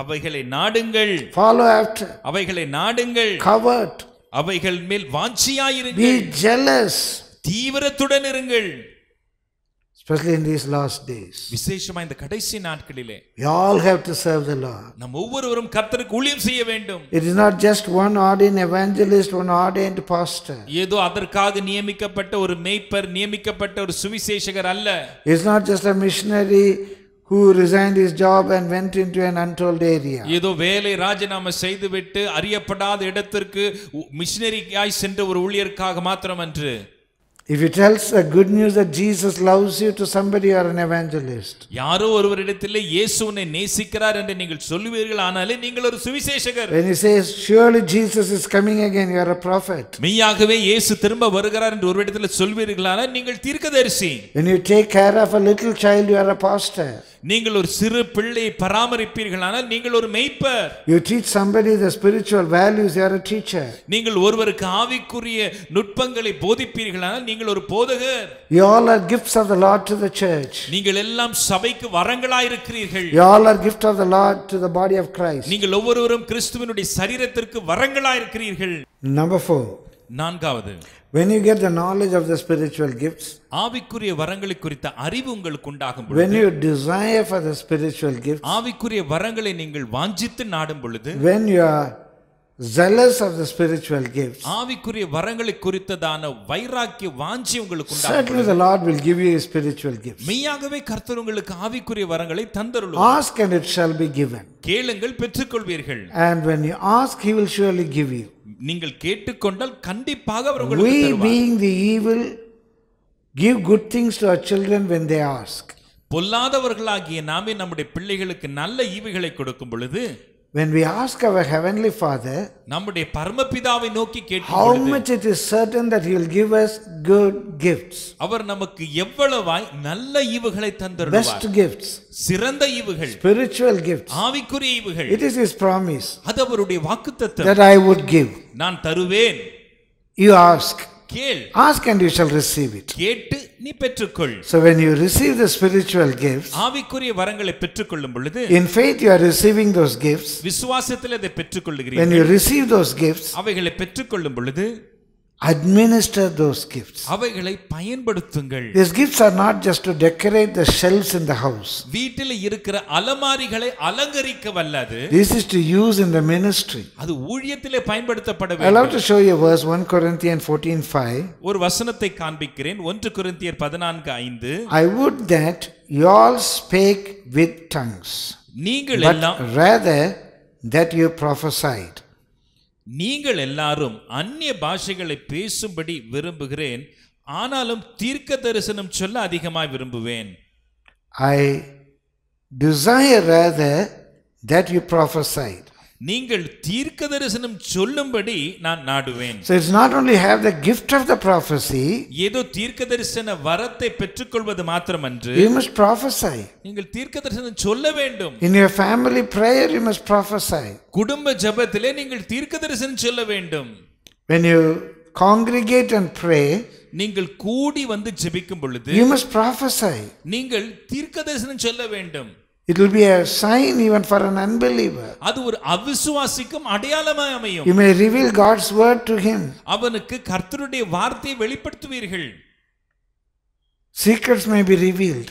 அவைகளை நாடுங்கள் follow after, அவைகளை நாடுங்கள் covet, அவைகள் மேல் வாஞ்சியாயிருங்கள் be jealous, தீவிரத்துடன் இருங்கள் especially in these last days. விசேஷமா இந்த கடைசி நாட்களிலே We all have to serve the Lord. நம் ஒவ்வொருவரும் கர்த்தருக்கு ஊழியம் செய்ய வேண்டும் It is not just one ordained evangelist, one ordained pastor. ஏதோ அதற்காக நியமிக்கப்பட்ட ஒரு மேய்ப்பர் நியமிக்கப்பட்ட ஒரு சுவிசேஷகர் அல்ல It's not just a missionary who resigned his job and went into an untold area. ஏதோ வேலை ராஜினாமா செய்துவிட்டு அறியப்படாத இடத்திற்கு மிஷினரியாய் சென்ற ஒரு ஊழியருக்காக மாத்திரமன்று If you tell the good news that Jesus loves you to somebody, are an evangelist. யாரோ ஒருவரிடத்திலே இயேசு உன்னை நேசிக்கிறார் என்று நீங்கள் சொல்லுவீர்கள் ஆனாலே நீங்கள் ஒரு சுவிசேஷகர் When he says, Surely Jesus is coming again, you are a prophet. மெய்யாகவே இயேசு திரும்ப வருகிறார் என்று ஒரு இடத்துல சொல்வீர்களானால் நீங்கள் தீர்க்கதரிசி When you take care of a little child, you are a pastor. நீங்கள் ஒரு சிறு பிள்ளையை பராமரிப்பீர்களானால் நீங்கள் ஒரு மெய்ப்பர் You teach somebody the spiritual values, you are a teacher. நீங்கள் ஒருவருக்கு ஆவிக்குரிய நுட்பங்களை போதிப்பீர்களானால் நீங்கள் ஒரு போதகர் You all are gifts of the Lord to the church. நீங்கள் எல்லாம் சபைக்கு வரங்களாயிருக்கிறீர்கள் You all are gift of the Lord to the body of Christ. நீங்கள் ஒவ்வொருவரும் கிறிஸ்துவனுடைய சரீரத்திற்கு வரங்களாயிருக்கிறீர்கள் Number four, நான்காவது when you get the knowledge of the spiritual gifts, ஆவிக்குரிய வரங்களை குறித்த அறிவு உங்களுக்கு உண்டாகும் பொழுது when you desire for the spiritual gifts, ஆவிக்குரிய வரங்களை நீங்கள் வாஞ்சித்து நாடும் பொழுது when you are zealous of the spiritual gifts, ஆவிக்குரிய வரங்களை குறித்ததான வைராக்கிய வாஞ்சி உங்களுக்கு உண்டாகும் certainly the Lord will give you his spiritual gifts. மெய்யாகவே கர்த்தர் உங்களுக்கு ஆவிக்குரிய வரங்களை தந்தருளும் Ask and it shall be given. கேளுங்கள் பெற்றுக்கொள்வீர்கள் And when you ask, he will surely give you. நீங்கள் கேட்டுக்கொண்டால் கண்டிப்பாக அவர் உங்களுக்கு We, being the evil, give good things to our children when they ask. பொல்லாதவர்களாகிய நாமே நம்முடைய பிள்ளைகளுக்கு நல்ல ஈவுகளை கொடுக்கும் பொழுது When we ask our Heavenly Father, நம்முடைய பரமபிதாவை நோக்கி கேட்கும் how பொழுது much it is certain that He will give us good gifts, அவர் நமக்கு எவ்வளவாய் நல்ல ஈவுகளை தந்தருவார் best gifts, சிறந்த ஈவுகள் spiritual gifts. ஆவிக்குரிய ஈவுகள் It is His promise அது அவருடைய வாக்குத்தத்தம் that I would give. நான் தருவேன் You ask, கேள் ask and you shall receive it. கேட்டு நீ பெற்றுக்கொள் So when you receive the spiritual gifts, ஆவிக்குரிய வரங்களை பெற்றுக்கொள்ளும் பொழுது in faith you are receiving those gifts. விசுவாசத்தில் அதை When பெற்றுக்கொள்ளுகிறீர்கள் you receive those gifts, அவைகளை பெற்றுக்கொள்ளும் பொழுது administer those gifts. அவைகளை பயன்படுத்துங்கள் These gifts are not just to decorate the shelves in the house. வீட்டில் இருக்கிற அலமாரிகளை அலங்கரிக்க வல்லது This is to use in the ministry. அது ஊழியத்திலே பயன்படுத்தப்பட I love வேண்டும் to show you verse 1 Corinthians 14 5. ஒரு வசனத்தை காண்பிக்கிறேன் ஒன்று கொரிந்தியர் பதினான்கு ஐந்து I would that you all spake with tongues, நீங்கள் but எல்லாம் rather that you prophesied. நீங்கள் எல்லாரும் அந்நிய பாஷைகளை பேசும்படி விரும்புகிறேன் ஆனாலும் தீர்க்க தரிசனம் சொல்ல அதிகமாக விரும்புவேன் I desire rather that you prophesied. நீங்கள் தீர்க்க தரிசனம் சொல்லும்படி நான் நாடுவேன் So it's not only have the gift of the prophecy, ஏதோ தீர்க்க தரிசன வரத்தை பெற்றுக்கொள்வது மாத்திரமன்று you must prophesy. நீங்கள் தீர்க்க தரிசனம் சொல்ல வேண்டும் In your family prayer, you must prophesy. குடும்ப ஜெபத்திலே நீங்கள் தீர்க்க தரிசனம் சொல்ல வேண்டும் When you congregate and pray, நீங்கள் கூடி வந்து ஜெபிக்கும் பொழுது you must prophesy. நீங்கள் தீர்க்க தரிசனம் சொல்ல வேண்டும் It will be a sign even for an unbeliever. அது ஒரு அவிசுவாசிக்கும் அடையாளமாய் அமையும் You may reveal God's word to him. அவனுக்கு கர்த்தருடைய வார்த்தையை வெளிப்படுத்துவீர்கள் Secrets may be revealed.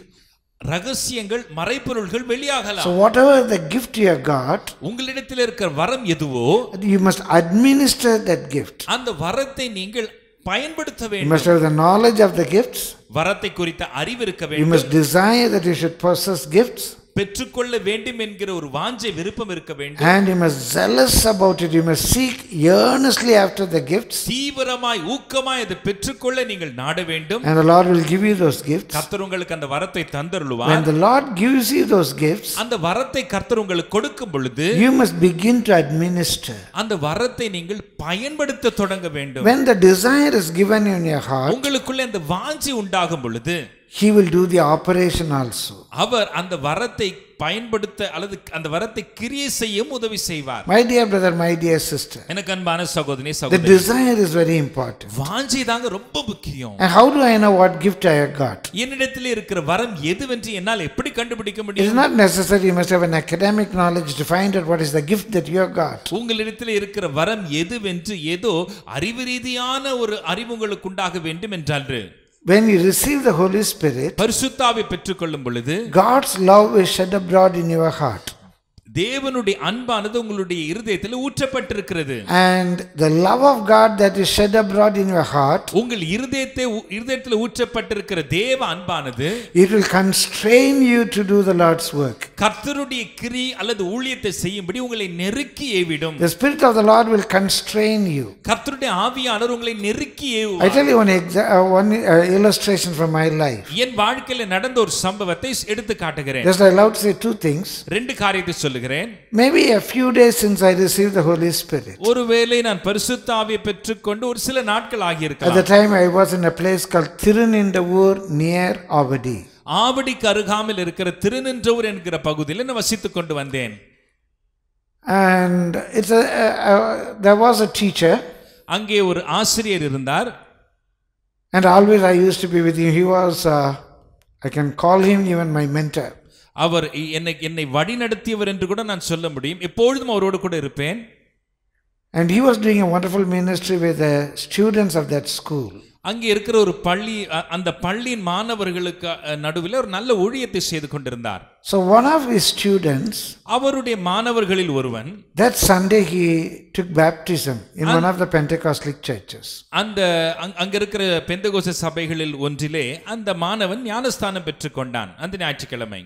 ரகசியங்கள் மறைப்பொருள்கள் So, வெளியாகலாம் whatever the gift you have got, உங்களிடத்தில் இருக்கிற வரம் எதுவோ you must administer that gift. அந்த வரத்தை நீங்கள் பயன்படுத்த You வேண்டும் must have the knowledge of the gifts. வரத்தை குறித்த அறிவு இருக்க You வேண்டும் must desire that you should possess gifts. பெற்றுக்கொள்ள வேண்டும் என்கிற ஒரு வாஞ்சை விருப்பம் இருக்க வேண்டும் And you must zealous about it. You must seek earnestly after the gifts. தீவிரமாய் ஊக்கமாய் அதை பெற்றுக்கொள்ள நீங்கள் நாட வேண்டும் And the Lord will give you those gifts. கர்த்தர் உங்களுக்கு அந்த வரத்தை When தந்தருளுவார் the Lord gives you those gifts, அந்த வரத்தை கர்த்தர் உங்களுக்கு கொடுக்கும் பொழுது you must begin to administer. அந்த வரத்தை நீங்கள் பயன்படுத்த தொடங்க வேண்டும் When the desire is given in your heart, உங்களுக்குள்ளே அந்த வாஞ்சி உண்டாகும் பொழுது He will do the operation also. அவர் அந்த வரத்தை பயன்படுத்த அல்லது அந்த வரத்தை கிரியை செய்யவும் உதவி செய்வார் My dear brother, my dear sister, எனக்கு அன்பான சகோதரி the சகோதரி desire is very important. வாஞ்சி தாங்க ரொம்ப முக்கியம் And how do I know what gift I have got? என்னிடத்தில் இருக்கிற வரம் எதுவென்று என்னால் எப்படி கண்டுபிடிக்க முடியும் not necessary you must have an academic knowledge to find out what is the gift that you have got. உங்களிடத்தில் இருக்கிற வரம் எதுவென்று ஏதோ அறிவு ரீதியான ஒரு அறிவு உங்களுக்கு உண்டாக வேண்டும் என்றான்று When you receive the Holy Spirit, பரிசுத்தாவை பெற்றுக்கொள்ளும் பொழுது God's love is shed abroad in your heart. தேவனுடைய அன்பானது உங்களுடைய இருதயத்தில் ஊற்றப்பட்டிருக்கிறது And the love of God that is shed abroad in your heart, உங்கள் இருதயத்தை இருதயத்தில் ஊற்றப்பட்டிருக்கிற தேவ அன்பானது it will constrain you to do the Lord's work. கர்த்தருடைய கிரி அல்லது ஊழியத்தை செய்யும்படி உங்களை நெருக்கி ஏவிடும் The Spirit of the Lord will constrain you. கர்த்தருடைய ஆவியானவர் உங்களை நெருக்கி I ஏவுவார் tell you one, uh, one uh, illustration from my life. என் வாழ்க்கையில நடந்த ஒரு சம்பவத்தை எடுத்து காட்டுகிறேன் Just I love to say two things. ரெண்டு காரியத்தை சொல்லுகிறேன் Maybe a few days since I received the Holy Spirit. ஒருவேளை நான் பரிசுத்த ஆவியை பெற்றுக்கொண்டு ஒரு சில நாட்கள் At ஆகியிருக்கலாம் the time I was in a place called Tirunindavur near Avadi. ஆவடிக்கு அருகாமையில் இருக்கிற திருநின்றவர் என்கிற பகுதியில் நான் வசித்துக் கொண்டு வந்தேன் And it's a, uh, uh, there was a teacher, அங்கே ஒரு ஆசிரியர் இருந்தார் and always I used to be with him. He was, uh, I can call him even my mentor. அவர் என்னை என்னை வழி நடத்தியவர் என்று கூட நான் சொல்ல முடியும். எப்பொழுதும் அவரோடு கூட இருப்பேன். And he was doing a wonderful ministry with the students of that school. அங்கே இருக்கிற ஒரு பள்ளி அந்த பள்ளியின் மாணவர்களுக்கு நடுவில் ஒரு நல்ல ஊழியத்தை செய்து கொண்டிருந்தார். So one of his students, அவருடைய மாணவர்களில் ஒருவன் that Sunday he took baptism in one of the Pentecostal churches. அந்த அங்க- அங்க இருக்கிற பெந்தகோச சபைகளில் ஒன்றிலே அந்த மாணவன் ஞானஸ்தானம் பெற்றுக்கொண்டான் அந்த ஞாயிற்றுக்கிழமை.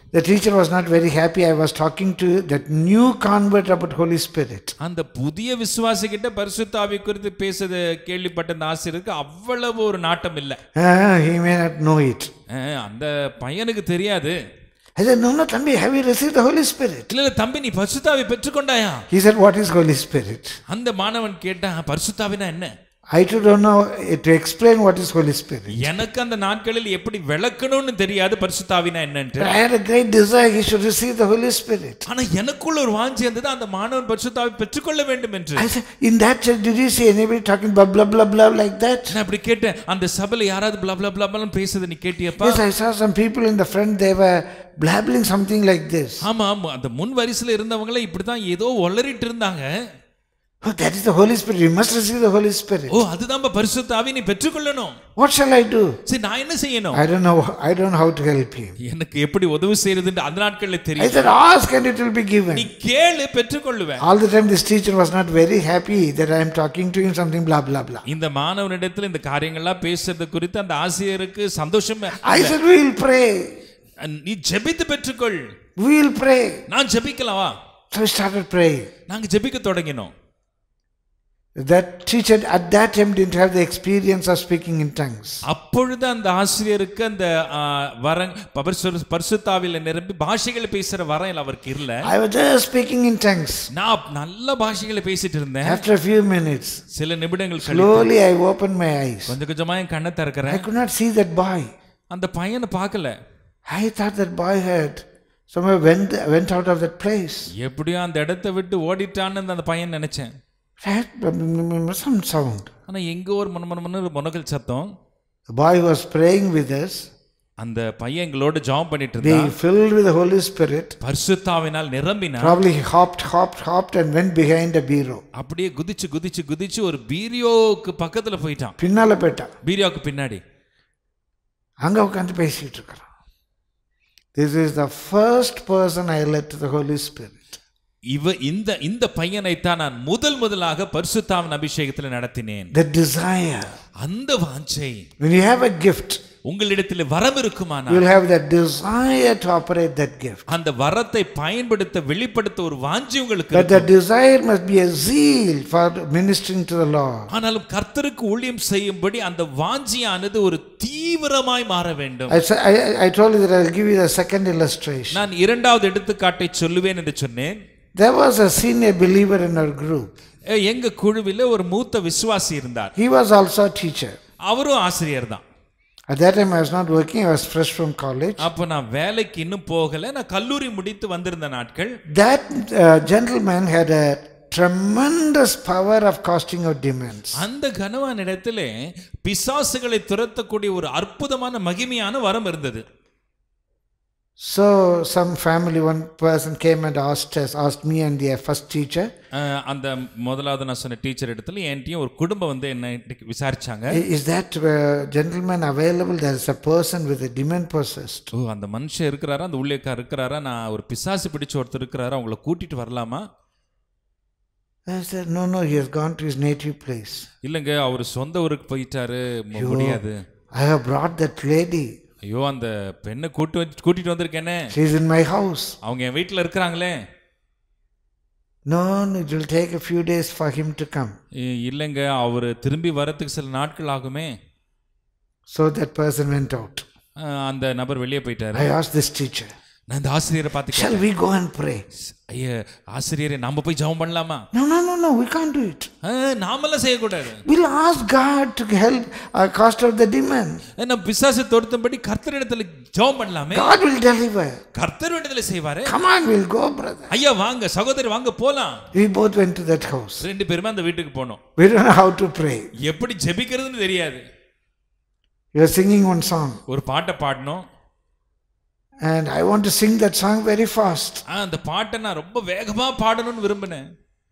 The teacher was not very happy. I was talking to that new convert about Holy Spirit. அந்த புதிய விசுவாசி கிட்ட பரிசுத்தாவி குறித்து பேசுறது கேள்விப்பட்ட அந்த ஆசிரியருக்கு அவ்வளவு ஒரு நாட்டம் இல்லை Ah, he may not know it. அந்த பையனுக்கு தெரியாது I said, No, no, Thambi, have you received the Holy Spirit? இல்ல இல்ல, தம்பி நீ பரிசுத்தாவி பெற்றுக்கொண்டாயா He said, What is Holy Spirit? அந்த மாணவன் கேட்டான் பரிசுத்தாவினா என்ன Too don't know eh, to explain what is Holy Spirit. எனக்கு அந்த நாட்களில் எப்படி விளக்கணும்னு தெரியாது பரிசுத்தாவினா என்னன்ட்டு I had a great desire he should receive the Holy Spirit. ஆனா எனக்குள்ள ஒரு வாஞ்சி இருந்தது அந்த மாணவன் பரிசுத்தாவை பெற்றுக்கொள்ள வேண்டும் என்று In that church, did you see anybody talking blah, blah, blah, blah like that? நான் அப்படி கேட்டேன் அந்த சபையில யாராவது blah blah blah blah பேசுறது நீ கேட்டியப்பா Yes, I saw some people in the front, they were blabbling something like this. ஆமா அந்த முன் வரிசையில இருந்தவங்களே இப்படிதான் ஏதோ ஒளறிட்டு இருந்தாங்க Oh, that is the Holy Spirit. You must receive the Holy Spirit. Oh, அதுதான் பரிசுத்த ஆவி What shall I do? சரி நான் என்ன செய்யணும் I don't know. I don't know how to help you. I said, ask and it will be given. நீ கேளு All the time this teacher was not very happy that I am talking to him something blah blah blah. In the manu unedettelin the மாணவனிடத்துல இந்த காரியங்கள்லாம் பேசுறது குறித்து அந்த ஆசிரியருக்கு சந்தோஷம் I said, we will pray. நீ ஜெபித்து பெற்றுக்கொள் We will pray. நான் ஜெபிக்கலாமா So we started praying. நாங்க ஜெபிக்க That teacher at that time didn't have the experience of speaking in tongues. அப்பொழுது அந்த ஆசிரியருக்கு அந்த பரிசு- பரிசுத்தாவில நிரம்பி பாஷைகளை பேசுற வரம் அவருக்கு இல்ல I was just speaking in tongues. நான் நல்ல பாஷைகளை பேசிட்டு இருந்தேன் After a few minutes, சில நிமிடங்கள் கழித்து slowly I opened my eyes. கொஞ்சம் கொஞ்சமா என் கண்ணை I திறக்கிறேன் could not see that boy. அந்த பையனை பார்க்கல I thought that boy had somewhere went, went out of that place. எப்படியோ அந்த இடத்தை விட்டு ஓடிட்டான்னு அந்த பையன் நினைச்சேன் I some sound. ஆனா எங்கோ ஒரு மன மன மன முனகல் சத்தம் The boy was praying with us, அந்த பையன் எங்களோட ஜாம் பண்ணிட்டு இருந்தான் being filled with the Holy Spirit. பரிசுத்தாவினால் நிரம்பினான் Probably he hopped, hopped, hopped, and went behind a bureau. அப்படியே குதிச்சு குதிச்சு குதிச்சு ஒரு பீரியோக்கு பக்கத்துல போயிட்டான் பின்னால போயிட்டான் பீரியோக்கு பின்னாடி அங்க உட்காந்து பேசிட்டு இருக்கிறான் this is the first person I let the holy spirit இவ இந்த இந்த பையனைத்தான் நான் முதல் முதலாக பரிசுத்தாவின் அபிஷேகத்தில் நடத்தினேன். த டிசைர் அந்த வாஞ்சை. When you have a gift உங்களிடத்தில் வரம் இருக்குமானா you will have that desire to operate that gift. அந்த வரத்தை பயன்படுத்த வெளிப்படுத்த ஒரு வாஞ்சி உங்களுக்கு but the desire must be a zeal for ministering to the lord. ஆனாலும் கர்த்தருக்கு ஊழியம் செய்யும்படி அந்த வாஞ்சியானது ஒரு தீவிரமாய் மாற வேண்டும். I- I told you that I'll give you the second illustration. நான் இரண்டாவது எடுத்துக்காட்டை சொல்லுவேன் என்று சொன்னேன். There was a senior believer in our group. எ, எங்க குழுவில் ஒரு மூத்த விசுவாசி இருந்தார் He was also a teacher. அவரும் ஆசிரியர் தான் At that time, I was not working, I was fresh from college. அப்போ நான் வேலைக்கு இன்னும் போகல நான் கல்லூரி முடித்து வந்திருந்த நாட்கள் That uh, gentleman had a tremendous power of casting out demons. அந்த கனவான் இடத்திலே பிசாசுகளை துரத்தக்கூடிய ஒரு அற்புதமான மகிமையான வரம் இருந்தது So, some family, one person came and asked us, asked me and the first teacher, அந்த முதலாவது நான் சொன்ன டீச்சர் இடத்துல என்கிட்டயும் ஒரு குடும்பம் வந்து என்ன விசாரிச்சாங்க Is that uh, gentleman available? There is a person with a demon possessed. ஓ அந்த மனுஷன் இருக்கிறாரா அந்த ஊழியக்கார் இருக்கிறாரா நான் ஒரு பிசாசு பிடிச்ச ஒருத்தர் இருக்கிறாரா அவங்கள கூட்டிட்டு வரலாமா No, no, he has gone to his native place. இல்லைங்க அவர் சொந்த ஊருக்கு போயிட்டாரு முடியாது I have brought that lady. ஐயோ அந்த பெண்ணை கூட்டு வந்து- கூட்டிட்டு வந்திருக்கேனே She is in my house. அவங்க என் வீட்டில் இருக்கிறாங்களே no, it will take a few days for him to come. இல்லைங்க அவர் திரும்பி வரத்துக்கு சில நாட்கள் ஆகுமே So that person went out. அஹ், அந்த நபர் வெளியே போயிட்டாரு I asked this teacher, நான் இந்த ஆசிரியரை பார்த்து Shall we go and pray? ஐயா ஆசிரியரே நம்ம போய் ஜெபம் பண்ணலாமா No, no, no, no, we can't do it. ஆ, நாமெல்லாம் செய்யக்கூடாது We'll ask God to help uh, cast out the demon. நம்ம பிசாசு தொடுத்தபடி கர்த்தரிடத்துல ஜெபம் பண்ணலாமே God will deliver. கர்த்தர் இடத்துல செய்வாரு Come on, we'll go, brother. ஐயா வாங்க சகோதரி வாங்க போலாம் We both went to that house. ரெண்டு பேருமே அந்த வீட்டுக்கு போனோம் We don't know how to pray. எப்படி ஜெபிக்கிறதுன்னு தெரியாது We are singing one song, ஒரு பாட்டை பாடணும் and I want to sing that song very fast. ஆ, அந்த பாட்டை நான் ரொம்ப வேகமா பாடணும்னு விரும்பினேன்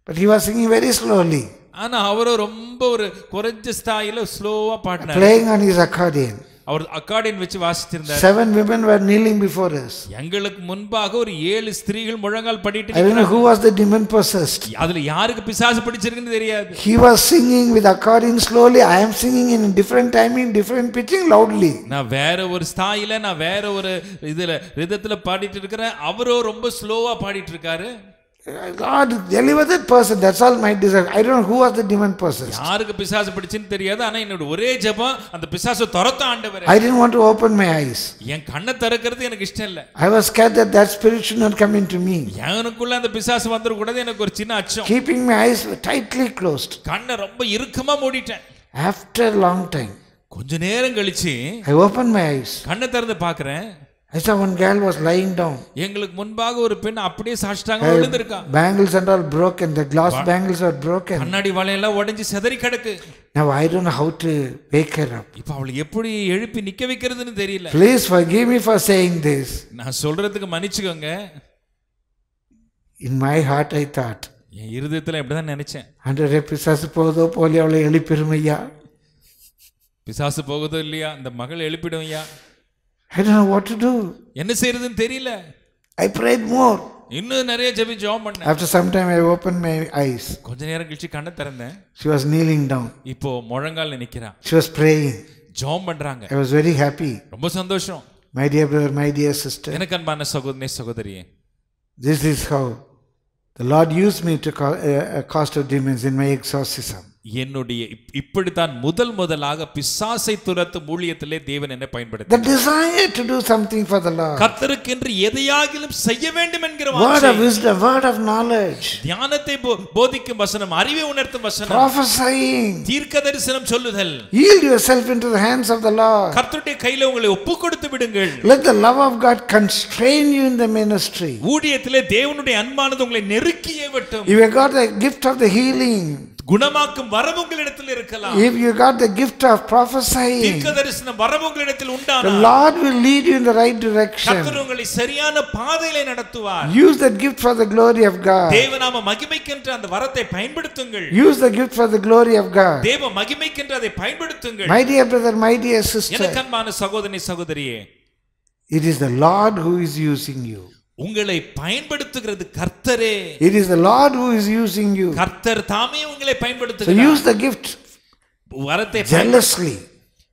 But he was singing very slowly, ஆனா அவரும் ரொம்ப ஒரு குறைஞ்ச ஸ்தாயில ஸ்லோவா பாடினார் playing on his accordion. அவர் அக்கார்டியன் வச்சு வாசிச்சிருந்தார் Seven women were kneeling before us. எங்களுக்கு முன்பாக ஒரு ஏழு ஸ்திரீகள் முழங்கால் I படிட்டு don't know who was the demon possessed. அதுல யாருக்கு பிசாசு பிடிச்சிருக்குன்னு தெரியாது He was singing with accordion slowly. I am singing in different timing, different pitching loudly. நான் வேற ஒரு ஸ்தாயில நான் வேற ஒரு இதுல ரிதத்துல பாடிட்டு இருக்கிறேன் அவரோ ரொம்ப ஸ்லோவா பாடிட்டு இருக்காரு God, deliver that person. That's all my desire. I don't know who was the demon possessed. யாருக்கு பிசாசு பிடிச்சுன்னு தெரியாது ஆனா என்னோட ஒரே ஜெபம் அந்த பிசாசு துரத்த ஆண்டவர் I didn't want to open my eyes. என் கண்ணை திறக்கிறது எனக்கு இஷ்டம் இல்ல I was scared that that spirit should not come into me. எனக்குள்ள அந்த பிசாசு வந்துடக்கூடாது எனக்கு ஒரு சின்ன அச்சம் Keeping my eyes tightly closed. கண்ணை ரொம்ப இறுக்கமா மூடிட்டேன் After long time, கொஞ்ச நேரம் கழிச்சு I opened my eyes. கண்ணை திறந்து பாக்குறேன் I saw one girl was lying down. எங்களுக்கு முன்பாக ஒரு பெண் அப்படியே சாஷ்டாங்க விழுந்திருக்கா Bangles and all broken. The glass bangles are broken. கண்ணாடி வலையெல்லாம் உடைஞ்சு செதறி கிடக்கு Now I don't know how to wake her up. இப்ப அவளை எப்படி எழுப்பி நிக்க வைக்கிறதுன்னு தெரியல Please forgive me for saying this. நான் சொல்றதுக்கு மன்னிச்சுக்கோங்க In my heart I thought, என் இருதயத்துல இப்படிதான் நினைச்சேன் ஆண்டவரே பிசாசு போதோ போலி அவளை எழுப்பிருமையா பிசாசு போகுதோ இல்லையா இந்த மகள் எழுப்பிடும் ஐயா I don't know what to do. என்ன செய்யறதுன்னு தெரியல I prayed more. இன்னும் நிறைய ஜெபி ஜெபம் பண்ணேன் After some time I opened my eyes. கொஞ்ச நேரம் கழிச்சு கண்ணை திறந்தேன் She was kneeling down. இப்போ முழங்கால் நிக்கிறா She was praying. ஜெபம் பண்றாங்க I was very happy. ரொம்ப சந்தோஷம் My dear brother, my dear sister, எனக்கு அன்பான சகோதரி சகோதரியே this is how the Lord used me to ca- uh, uh, cast out demons in my exorcism. என்னுடைய இப்- இப்படித்தான் முதல் முதலாக பிசாசை துரத்து ஊழியத்திலே தேவன் என்னை பயன்படுத்த The desire to do something for the Lord. கர்த்தருக்கென்று எதையாகிலும் செய்ய வேண்டும் என்கிற Word வாஞ்சை. of wisdom, word of knowledge, தியானத்தை போதிக்கும் வசனம் அறிவை உணர்த்தும் வசனம் prophesying. தீர்க்க தரிசனம் சொல்லுதல் Yield yourself into the hands of the Lord. கர்த்தருடைய கையில உங்களை ஒப்பு கொடுத்து விடுங்கள் Let the love of God constrain you in the ministry. ஊழியத்திலே தேவனுடைய அன்பானது உங்களை நெருக்கியே விட்டும் you got the gift of the healing, குணமாக்கும் வரம் உங்களிடத்தில் இருக்கலாம் if you got the gift of prophesying, தீர்க்க தரிசனம் வரம் உங்களிடத்தில் the உண்டான Lord will lead you in the right direction. கர்த்தர் உங்களை சரியான பாதையிலே நடத்துவார் Use that gift for the glory of God. தேவநாம மகிமைக்கென்று அந்த வரத்தை பயன்படுத்துங்கள் Use the gift for the glory of God. தேவ மகிமைக்கென்று அதை பயன்படுத்துங்கள் My dear brother, my dear sister, எனக்கு அன்பான சகோதரி சகோதரியே it is the Lord who is using you. உங்களை பயன்படுத்துகிறது கர்த்தரே. It is the Lord who is using you. கர்த்தர் தாமே உங்களை பயன்படுத்துகிறார். use the gift. வரத்தை jealously,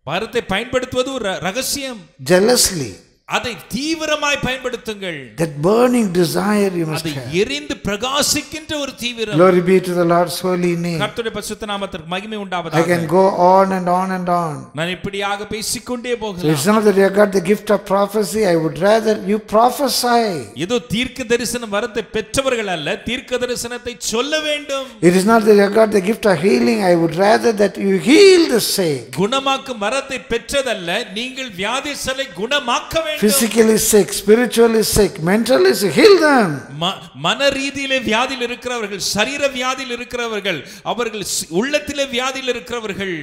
வரத்தை பயன்படுத்துவது ஒரு ரகசியம். Jealously. அதை தீவிரமாய் பயன்படுத்துங்கள் That burning desire you must have. எரிந்து பிரகாசிக்கின்ற ஒரு தீவிரம் Glory be to the Lord's holy name. கர்த்தருடைய பரிசுத்த நாமத்திற்கு மகிமை I உண்டாவதாக can go on and on and on. நான் இப்படியாக பேசிக்கொண்டே So போகலாம் it's not that you got the gift of prophecy. I would rather you prophesy. ஏதோ தீர்க்க தரிசனம் வரத்தை பெற்றவர்கள் அல்ல தீர்க்க தரிசனத்தை சொல்ல வேண்டும் It is not that you got the gift of healing. I would rather that you heal the sick. குணமாக்கும் வரத்தை பெற்றதல்ல நீங்கள் வியாதிசலை குணமாக்க வேண்டும் Physically sick, spiritually sick, mentally sick. Heal them. ம- மன ரீதியிலே வியாதியில் இருக்கிறவர்கள் சரீர வியாதியில் இருக்கிறவர்கள் அவர்கள் ஸ்- உள்ளத்திலே வியாதியில் இருக்கிறவர்கள்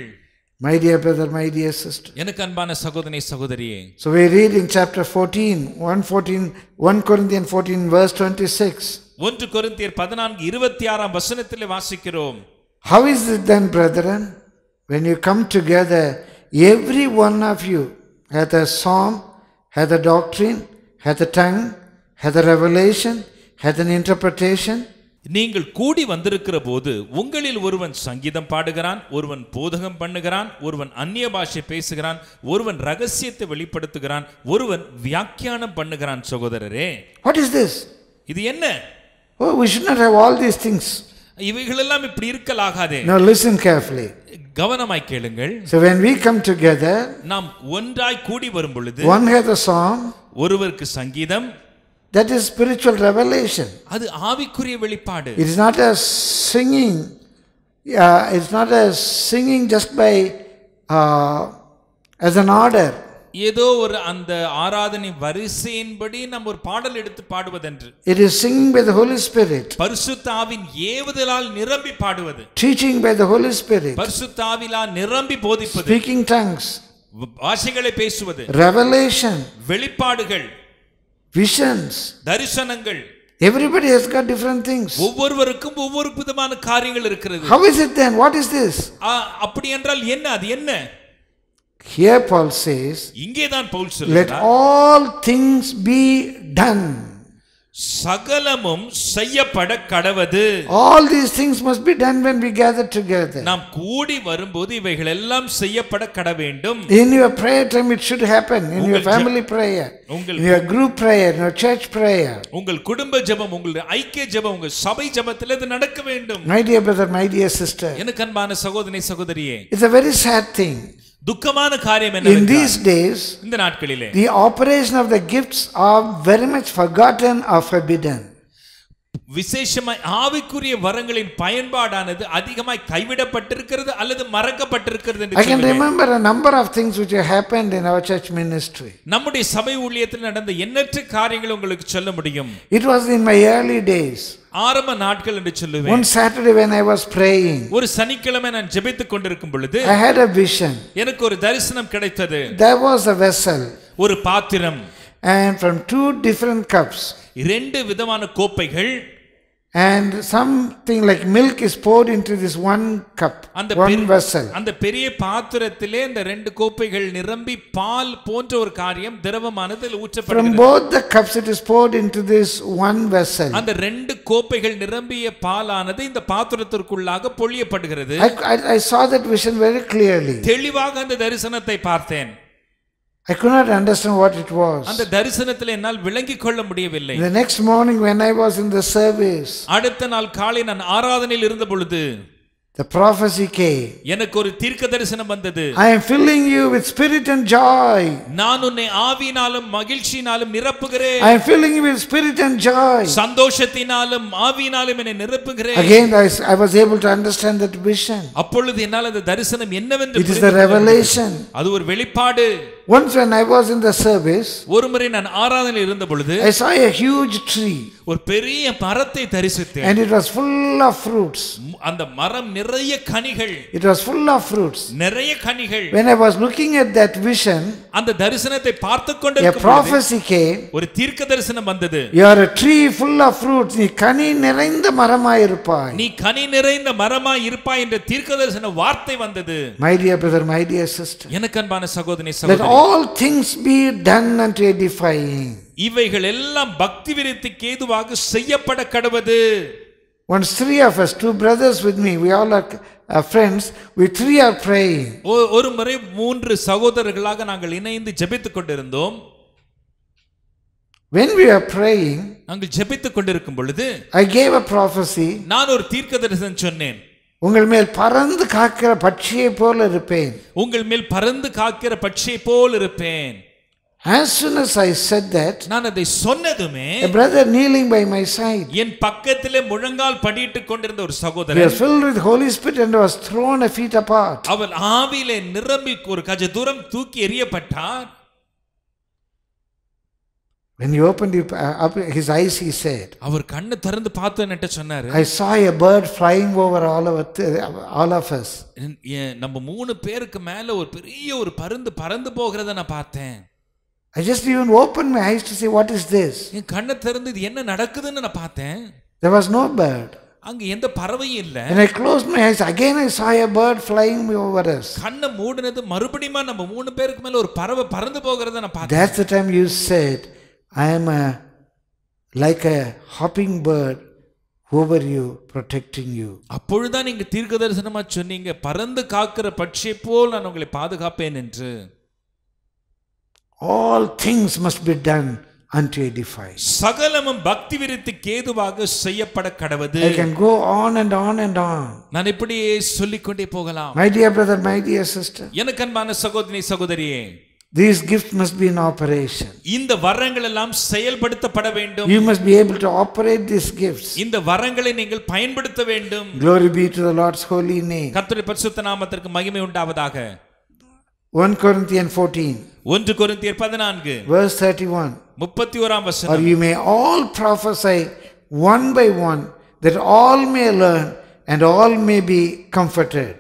My dear brother, my dear sister. எனக்கு அன்பான சகோதரி சகோதரியே So we read in chapter 14, 114, 1 Corinthians 14, verse 26. ஒன்று கொரிந்தியர் பதினான்கு இருபத்தி ஆறாம் வசனத்திலே வாசிக்கிறோம் How is it then, brethren, when you come together, every one of you hath a psalm, hath a doctrine, hath a tongue, hath a revelation, hath an interpretation? நீங்கள் கூடி வந்திருக்கிற போது உங்களில் ஒருவன் சங்கீதம் பாடுகிறான் ஒருவன் போதகம் பண்ணுகிறான் ஒருவன் அந்நிய பாஷை பேசுகிறான் ஒருவன் ரகசியத்தை வெளிப்படுத்துகிறான் ஒருவன் வியாக்கியானம் பண்ணுகிறான் சகோதரரே What is this? இது என்ன Oh, we should not have all these things. இவைகளெல்லாம் இப்படி இருக்கலாகாதே Now listen carefully. கவனமாய் கேளுங்கள் So when we come together, நாம் ஒன்றாய் கூடி வரும் பொழுது one hath a psalm, ஒருவருக்கு சங்கீதம் That is spiritual revelation. அது ஆவிக்குரிய வெளிப்பாடு It is not a singing, uh, it's not a singing just by uh, as an order. ஏதோ ஒரு அந்த ஆராதனை வரிசையின்படி நம்ம ஒரு பாடல் எடுத்து பாடுவதென்று. It is singing by the Holy Spirit, பரிசுத்த ஆவின் ஏவுதலால் நிரம்பி பாடுவது. Teaching by the Holy Spirit, பரிசுத்த ஆவிலால் நிரம்பி போதிப்பது. Speaking tongues, பாஷைகளை பேசுவது. Revelation, வெளிப்பாடுகள். Visions. தரிசனங்கள். Everybody has got different things. ஒவ்வொருவருக்கும் ஒவ்வொரு விதமான காரியங்கள் இருக்கிறது. How is it then? What is this? அப்படி என்றால் என்ன? அது என்ன? Here Paul says, இங்கேதான் பவுல் Let சொல்கிறார் all things be done. சகலமும் செய்யப்பட கடவது All these things must be done when we gather together. நாம் கூடி வரும்போது இவைகள் எல்லாம் செய்யப்பட கட வேண்டும் In your prayer time, it should happen. In your உங்கள் ஜெ- family prayer, உங்கள் in your group prayer, in your church prayer. உங்கள் குடும்ப ஜெபம் உங்கள் ஐக்கிய ஜெபம் உங்கள் சபை ஜெபத்தில் இது நடக்க வேண்டும் My dear brother, my dear sister, எனக்கு அன்பான சகோதரி சகோதரியே it's a very sad thing. துக்கமான காரியம் In என்ன these days, இந்த நாட்களிலே the operation of the gifts are very much forgotten or forbidden. விசேஷமாய் ஆவிக்குரிய வரங்களின் பயன்பாடானது அதிகமாய் கைவிடப்பட்டிருக்கிறது அல்லது மறக்கப்பட்டிருக்கிறது என்று I can remember a number of things which have happened in our church ministry. நம்முடைய சபை ஊழியத்தில் நடந்த எண்ணற்ற காரியங்கள் உங்களுக்கு சொல்ல முடியும் It was in my early days. ஆரம்ப நாட்கள் என்று சொல்லுவேன் One Saturday when I was praying, ஒரு சனிக்கிழமை நான் ஜெபித்துக் கொண்டிருக்கும் பொழுது I had a vision. எனக்கு ஒரு தரிசனம் கிடைத்தது There was a vessel, ஒரு பாத்திரம் and from two different cups, இரண்டு விதமான கோப்பைகள் and something like milk is poured into this one cup, அந்த one vessel. அந்த பெரிய பாத்திரத்திலே இந்த ரெண்டு கோப்பைகள் நிரம்பி பால் போன்ற ஒரு காரியம் திரவமானது அதில் From ஊற்றப்படுகிறது both the cups, it is poured into this one vessel. அந்த ரெண்டு கோப்பைகள் நிரம்பிய பாலானது இந்த பாத்திரத்திற்குள்ளாக பொழியப்படுகிறது I, I, I saw that vision very clearly. தெளிவாக அந்த தரிசனத்தை பார்த்தேன் I could not understand what it was. அந்த தரிசனத்தில் என்னால் விளங்கிக் கொள்ள முடியவில்லை The next morning, when I was in the service, அடுத்த நாள் காலை நான் ஆராதனையில் இருந்த பொழுது the prophecy came. எனக்கு ஒரு தீர்க்க தரிசனம் வந்தது I am filling you with spirit and joy. நான் உன்னை ஆவியினாலும் மகிழ்ச்சியினாலும் நிரப்புகிறேன் I am filling you with spirit and joy. சந்தோஷத்தினாலும் ஆவியினாலும் என்னை நிரப்புகிறேன் Again, I, I was able to understand that vision. அப்பொழுது என்னால் அந்த தரிசனம் என்னவென்று It is the revelation. அது ஒரு வெளிப்பாடு Once, when I was in the service, ஒரு முறை நான் ஆராதனையில் இருந்த பொழுது I saw a huge tree ஒரு பெரிய மரத்தை தரிசித்தேன் and it was full of fruits. அந்த மரம் நிறைய கனிகள் It was full of fruits. நிறைய கனிகள் When I was looking at that vision, அந்த தரிசனத்தை பார்த்து a கொண்டிருக்கும் பொழுது prophecy came. ஒரு தீர்க்க தரிசனம் வந்தது You are a tree full of fruits. நீ கனி நிறைந்த மரமாயிருப்பாய். நீ கனி நிறைந்த மரமாய் இருப்பாய் என்ற தீர்க்க தரிசன வார்த்தை வந்தது My dear brother, my dear sister, எனக்கு அன்பான சகோதரி let சகோதரி all things be done unto edifying. இவைகள் எல்லாம் பக்தி விருத்திக்கு ஏதுவாக செய்யப்பட கடவது Once three of us, two brothers with me, we all are uh, friends, we three are praying. ஒரு முறை மூன்று சகோதரர்களாக நாங்கள் இணைந்து ஜெபித்துக் கொண்டிருந்தோம் When we are praying, நாங்கள் ஜெபித்துக் கொண்டிருக்கும் பொழுது I gave a prophecy. நான் ஒரு தீர்க்க தரிசனம் சொன்னேன் உங்கள் மேல் பறந்து காக்கிற பட்சியை போல இருப்பேன். உங்கள் மேல் பறந்து காக்கிற பட்சியை போல் இருப்பேன் As soon as I said that, நான் அதை சொன்னதுமே a brother kneeling by my side, என் பக்கத்திலே முழங்கால் படிட்டுக் கொண்டிருந்த ஒரு he சகோதரன் was filled with Holy Spirit and was thrown a feet apart. அவர் ஆவியிலே நிரம்பி ஒரு கஜ தூரம் தூக்கி எறியப்பட்டார் When he opened his- uh, up his eyes, he said, அவர் கண்ணு திறந்து பார்த்து சொன்னாரு I saw a bird flying over all of, it, all of us. என்- என் நம்ம மூணு பேருக்கு மேல ஒரு பெரிய ஒரு பருந்து பறந்து போகிறத நான் பார்த்தேன் I just even opened my eyes to see what is this. என் கண்ணை திறந்து இது என்ன நடக்குதுன்னு நான் பார்த்தேன் There was no bird. அங்க எந்த பறவையும் இல்ல When I closed my eyes, again I saw a bird flying over us. கண்ணை மூடினது மறுபடியும் நம்ம மூணு பேருக்கு மேல ஒரு பறவை பறந்து போகிறத நான் பார்த்தேன் That's the time you said, I am a, like a hopping bird over you, protecting you. அப்பொழுதுதான் நீங்க தீர்க்க தரிசனமா சொன்னீங்க பறந்து காக்கிற பட்சியை போல் நான் உங்களை பாதுகாப்பேன் என்று All things must be done unto edify. சகலமும் பக்தி விருத்திக்கு ஏதுவாக செய்யப்பட கடவது I can go on and on and on. நான் இப்படியே சொல்லிக்கொண்டே போகலாம் My dear brother, my dear sister, எனக்கு அன்பான சகோதரி சகோதரியே These gifts must be in operation. இந்த வரங்கள் எல்லாம் செயல்படுத்தப்பட வேண்டும் You must be able to operate these gifts. இந்த வரங்களை நீங்கள் பயன்படுத்த வேண்டும் Glory be to the Lord's holy name. கர்த்தருடைய பரிசுத்த நாமத்திற்கு மகிமை உண்டாவதாக 1 Corinthians 14, ஒன்று கொரிந்தியர் பதினான்கு verse 31. முப்பத்தி ஓராம் Or வசனம் you may all prophesy one by one, that all may learn and all may be comforted.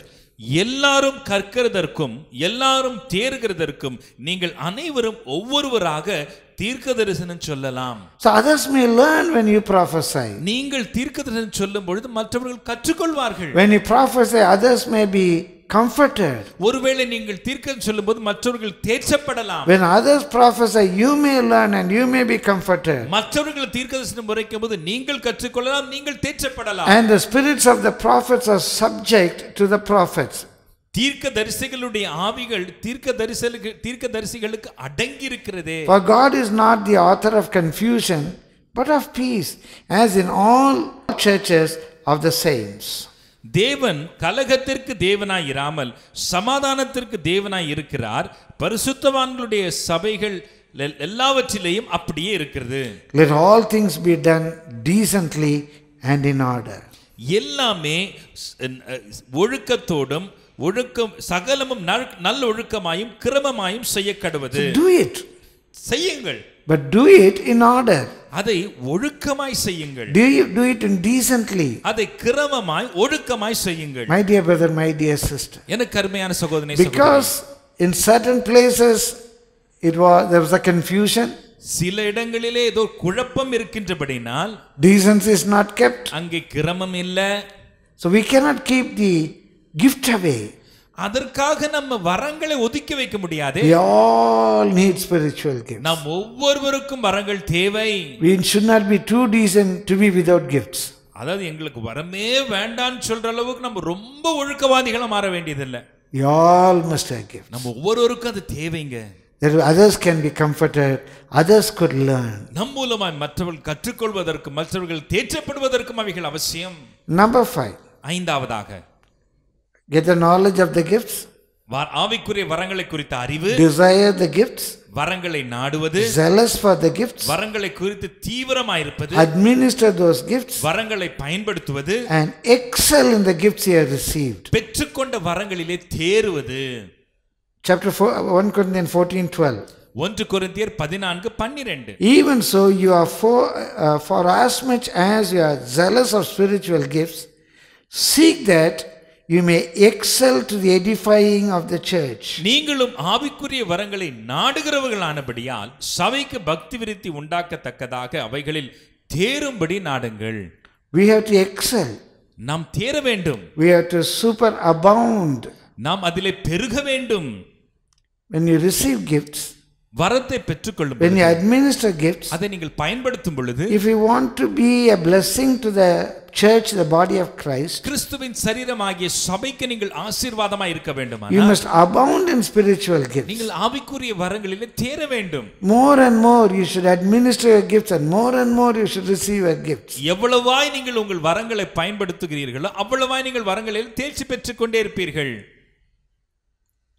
எல்லாரும் கற்கிறதற்கும் எல்லாரும் தேறுகிறதற்கும் நீங்கள் அனைவரும் ஒவ்வொருவராக தீர்க்க தரிசனம் சொல்லலாம் So others may learn when you prophesy. நீங்கள் தீர்க்க தரிசனம் சொல்லும் பொழுது மற்றவர்கள் கற்றுக்கொள்வார்கள் When you prophesy, others may be comforted. ஒருவேளை நீங்கள் தீர்க்க சொல்லும் போது மற்றவர்கள் தேற்றப்படலாம் When others prophesy, you may learn and you may be comforted. மற்றவர்கள் தீர்க்க தரிசனம் உரைக்கும் போது நீங்கள் கற்றுக்கொள்ளலாம் நீங்கள் தேற்றப்படலாம் And the spirits of the prophets are subject to the prophets. தீர்க்க தரிசிகளுடைய ஆவிகள் தீர்க்க தரிசலுக்கு தீர்க்க தரிசிகளுக்கு அடங்கி இருக்கிறதே For God is not the author of confusion, but of peace, as in all churches of the saints. தேவன் கலகத்திற்கு தேவனாய் இராமல் சமாதானத்திற்கு தேவனாய் இருக்கிறார். பரிசுத்தவான்களுடைய சபைகள் எல்- எல்லாவற்றிலேயும் அப்படியே இருக்கிறது. Let all things be done decently and in order. எல்லாமே ஒழுக்கத்தோடும் ஒழுக்கம் சகலமும் நல்- நல்லொழுக்கமாயும் கிரமமாயும் செய்யக்கடுவது. Do it, செய்யுங்கள். But do it in order. அதை ஒழுக்கமாய் செய்யுங்கள் Do you do it in decently? அதை கிரமமாய் ஒழுக்கமாய் செய்யுங்கள் My dear brother, my dear sister. எனக்கு அருமையான சகோதரனை Because in certain places it was there was a confusion, சில இடங்களிலே ஏதோ குழப்பம் இருக்கின்றபடினால் decency is not kept. அங்கே கிரமம் இல்ல So we cannot keep the gift away. அதற்காக நம்ம வரங்களை ஒதுக்கி வைக்க முடியாது all need spiritual gifts. நாம் ஒவ்வொருவருக்கும் வரங்கள் தேவை We should not be too decent to be without gifts. அதாவது எங்களுக்கு வரமே வேண்டான்னு சொல்ற அளவுக்கு நம்ம ரொம்ப ஒழுக்கவாதிகளா மாற வேண்டியதில்லை all must have gifts. நம்ம ஒவ்வொருவருக்கும் அது தேவைங்க That others can be comforted, others could learn. நம் மூலமாய் மற்றவர்கள் கற்றுக்கொள்வதற்கும் மற்றவர்கள் தேற்றப்படுவதற்கும் அவைகள் அவசியம் Number five, ஐந்தாவதாக get the knowledge of the gifts, வ- ஆவிக்குரிய வரங்களை குறித்த அறிவு desire the gifts, வரங்களை நாடுவது zealous for the gifts, வரங்களை குறித்து தீவிரமாயிருப்பது administer those gifts, வரங்களை பயன்படுத்துவது and excel in the gifts you have received. பெற்றுக்கொண்ட வரங்களிலே தேறுவது Chapter 4, 1 Corinthians 14 12. ஒன்று கொரிந்தியர் பதினான்கு பன்னிரண்டு Even so, you are for, uh, for as much as you are zealous of spiritual gifts, seek you may excel to the edifying of the church. நீங்களும் ஆவிக்குரிய வரங்களை நாடுகிறவர்களானபடியால் சபைக்கு பக்தி விருத்தி உண்டாக்கத்தக்கதாக அவைகளில் தேரும்படி நாடுங்கள் We have to excel. நாம் தேர வேண்டும் We have to superabound. நாம் அதிலே பெருக வேண்டும் When you receive gifts, வரத்தை பெற்றுக்கொள்ளும் when பொழுது, you administer gifts, அதை நீங்கள் பயன்படுத்தும் பொழுது if you want to be a blessing to the church, the body of Christ, கிறிஸ்துவின் சரீரமாகிய சபைக்கு நீங்கள் ஆசீர்வாதமாய் இருக்க you வேண்டுமானால் must abound in spiritual gifts. நீங்கள் ஆவிக்குரிய வரங்களிலே தேர வேண்டும் More and more you should administer your gifts, and more and more you should receive your gifts. எவ்வளவாய் நீங்கள் உங்கள் வரங்களை பயன்படுத்துகிறீர்களோ அவ்வளவாய் நீங்கள் வரங்களில் தேர்ச்சி பெற்றுக் கொண்டே இருப்பீர்கள்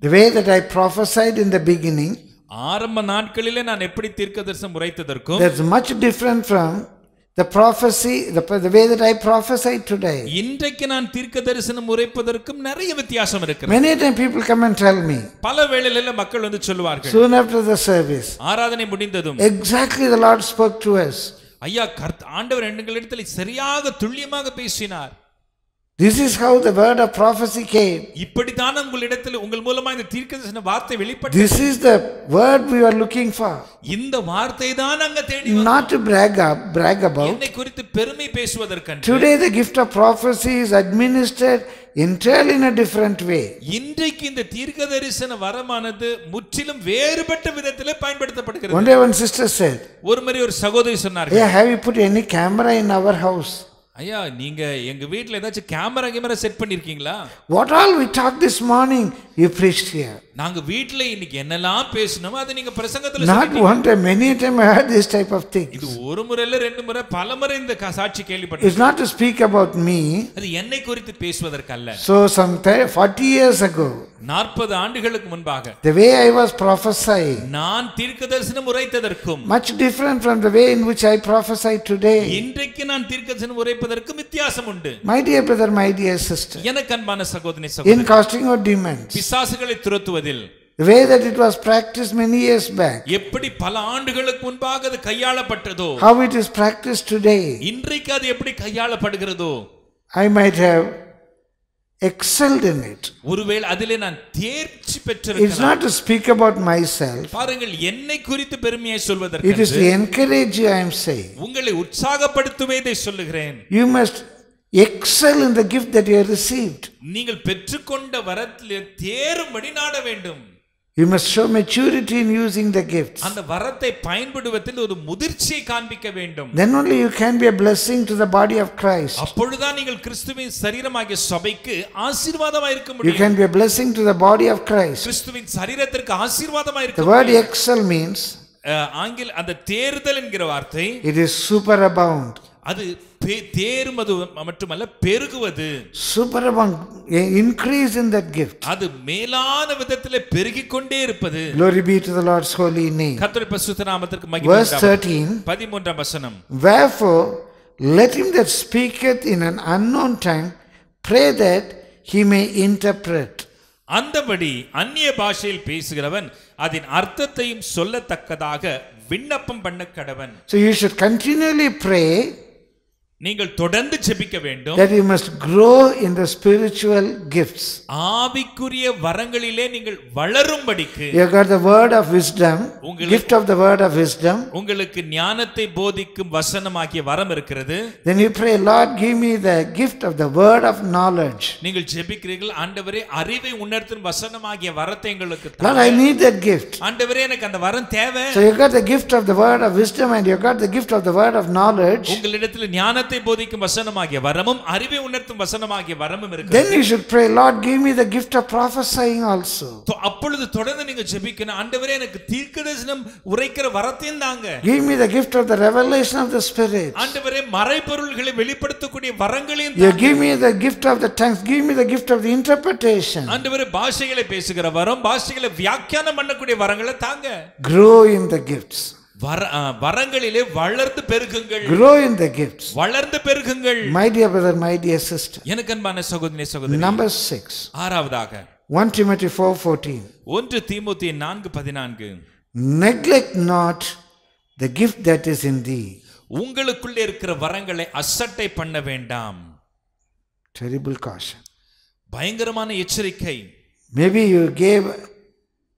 The way that I prophesied in the beginning, ஆரம்ப நாட்களிலே நான் எப்படி தீர்க்கதரிசனம் உரைத்ததற்கும் that's much different from the prophecy, the, the way that I prophesied today. இன்றைக்கு நான் தீர்க்க தரிசனம் உரைப்பதற்கும் நிறைய வித்தியாசம் இருக்கிறது Many times people come and tell me, பல வேளையில மக்கள் வந்து சொல்லுவார்கள் soon after the service, ஆராதனை முடிந்ததும் exactly the Lord spoke to us. ஐயா ஆண்டவர் எங்களிடத்தில் சரியாக துல்லியமாக பேசினார் This is how the word of prophecy came. இப்படித்தான் உங்களிடத்தில் உங்கள் மூலமா இந்த தீர்க்க தரிசன வார்த்தை வெளிப்பட்டு This is the word we are looking for. இந்த வார்த்தை தான் அங்க தேடி வந்தது. Not to brag, up, brag about. என்னை குறித்து பெருமை பேசுவதற்கன்று Today, the gift of prophecy is administered entirely in a different way. இன்றைக்கு இந்த தீர்க்க தரிசன வரமானது முற்றிலும் வேறுபட்ட விதத்திலே பயன்படுத்தப்படுகிறது One day, one sister said, ஒரு முறை ஒரு சகோதரி சொன்னார்கள் Hey, have you put any camera in our house? ஐயா நீங்க எங்க வீட்ல ஏதாச்சும் கேமரா கேமரா செட் பண்ணிருக்கீங்களா what all we talk this morning you preach here நாங்க வீட்ல இன்னைக்கு என்னெல்லாம் பேசணுமோ அதை நீங்க பிரசங்கத்துல one time, many a time I heard this type of thing. இது ஒரு முறை இல்ல ரெண்டு முறை பல முறை இந்த சாட்சி கேள்விப்பட்டேன் It's not to speak about me. அது என்னை குறித்து பேசுவதற்கல்ல So, some th- 40 years ago, நாற்பது ஆண்டுகளுக்கு முன்பாக the way I was prophesying, நான் தீர்க்க தரிசனம் உரைத்ததற்கும் much different from the way in which I prophesy today. இன்றைக்கு நான் தீர்க்க தரிசனம் உரைப்பதற்கும் வித்தியாசம் உண்டு My dear brother, my dear sister, எனக்கு அன்பான சகோதரி in சகோதரி casting out demons, பிசாசுகளை துரத்துவதில் the way that it was practiced many years back, எப்படி பல ஆண்டுகளுக்கு முன்பாக அது கையாளப்பட்டதோ how it is practiced today, இன்றைக்கு அது எப்படி கையாளப்படுகிறதோ I might have excelled in it. ஒருவேளை அதிலே நான் தேர்ச்சி It's பெற்றிருக்கலாம் not to speak about myself, பாருங்கள் என்னை குறித்து பெருமையை it is சொல்வதற்கு to encourage you, I am saying. உங்களை உற்சாகப்படுத்துவே இதை சொல்லுகிறேன் You must excel in the gift that you have received. நீங்கள் பெற்றுக்கொண்ட வரத்திலே தேரும்படி நாட வேண்டும் You must show maturity in using the gifts. அந்த வரத்தை பயன்படுவதில் ஒரு முதிர்ச்சியை காண்பிக்க வேண்டும் Then only you can be a blessing to the body of Christ. அப்பொழுதுதான் நீங்கள் கிறிஸ்துவின் சரீரமாகிய சபைக்கு ஆசீர்வாதமா இருக்க You முடியும் can be a blessing to the body of Christ. கிறிஸ்துவின் சரீரத்திற்கு ஆசீர்வாதமா The இருக்க word முடியும். excel means ஆங்கில அந்த தேர்தல் என்கிற வார்த்தை it is superabound. அது பே- தேறுவது மட்டுமல்ல பெருகுவது a- increase in that gift. அது மேலான விதத்திலே பெருகிக் கொண்டே இருப்பது Glory be to the Lord's holy name. கர்த்தருடைய பரிசுத்த நாமத்திற்கு மகிமை Verse உண்டாவதாக. 13 பதிமூன்றாம் வசனம் Wherefore, let him that speaketh in an unknown tongue pray that he may interpret. அந்தபடி அந்நிய பாஷையில் பேசுகிறவன் அதன் அர்த்தத்தையும் சொல்லத்தக்கதாக விண்ணப்பம் பண்ண கடவன் So you should continually pray நீங்கள் தொடர்ந்து ஜெபிக்க வேண்டும் that you must grow in the spiritual gifts. ஆவிக்குரிய வரங்களிலே நீங்கள் வளரும்படிக்கு You got the word of wisdom, உங்களுக்கு- gift of the word of wisdom. உங்களுக்கு ஞானத்தை போதிக்கும் வசனமாகிய வரம் இருக்கிறது Then you pray, Lord, give me the gift of the word of knowledge. நீங்கள் ஜெபிக்கிறீர்கள் ஆண்டவரே அறிவை உணர்த்தும் வசனமாகிய வரத்தை எங்களுக்கு Lord, தாங்க. I need that gift. ஆண்டவரே எனக்கு அந்த வரம் தேவை So you got the gift of the word of wisdom and you got the gift of the word of knowledge. உங்களிடத்தில் ஞானத்தை போதிக்கும் வசனமாகிய வரமும் அறிவை உணர்த்தும் வசனமாகிய வரமும் இருக்கு Then you should pray, Lord, give me the gift of prophesying also. அப்பொழுது தொடர்ந்து நீங்க ஜெபிக்கணும் ஆண்டவரே எனக்கு தீர்க்கதரிசனம் உரைக்கிற வரத்தையும் தாங்க Give me the gift of the revelation of the Spirit. ஆண்டவரே மறைபொருள்களை வெளிப்படுத்தக்கூடிய வரங்களையும் You தாங்க. give me the gift of the tongues. Give me the gift of the interpretation. ஆண்டவரே பாஷைகளை பேசுகிற வரம் பாஷைகளை வியாக்கியானம் பண்ணக்கூடிய வரங்களை தாங்க Grow in the gifts. வர வரங்களிலே வளர்ந்து பெருகுங்கள் Grow in the gifts. வளர்ந்து பெருகுங்கள் My dear brother, my dear sister. எனக்கு அன்பான சகோதரி சகோதரி Number six. ஆறாவதாக 1 Timothy 4:14. ஒன்று தீமோத்தி நான்கு பதினான்கு Neglect not the gift that is in thee. உங்களுக்குள்ளே இருக்கிற வரங்களை அசட்டை பண்ண வேண்டாம் Terrible caution. பயங்கரமான எச்சரிக்கை Maybe you gave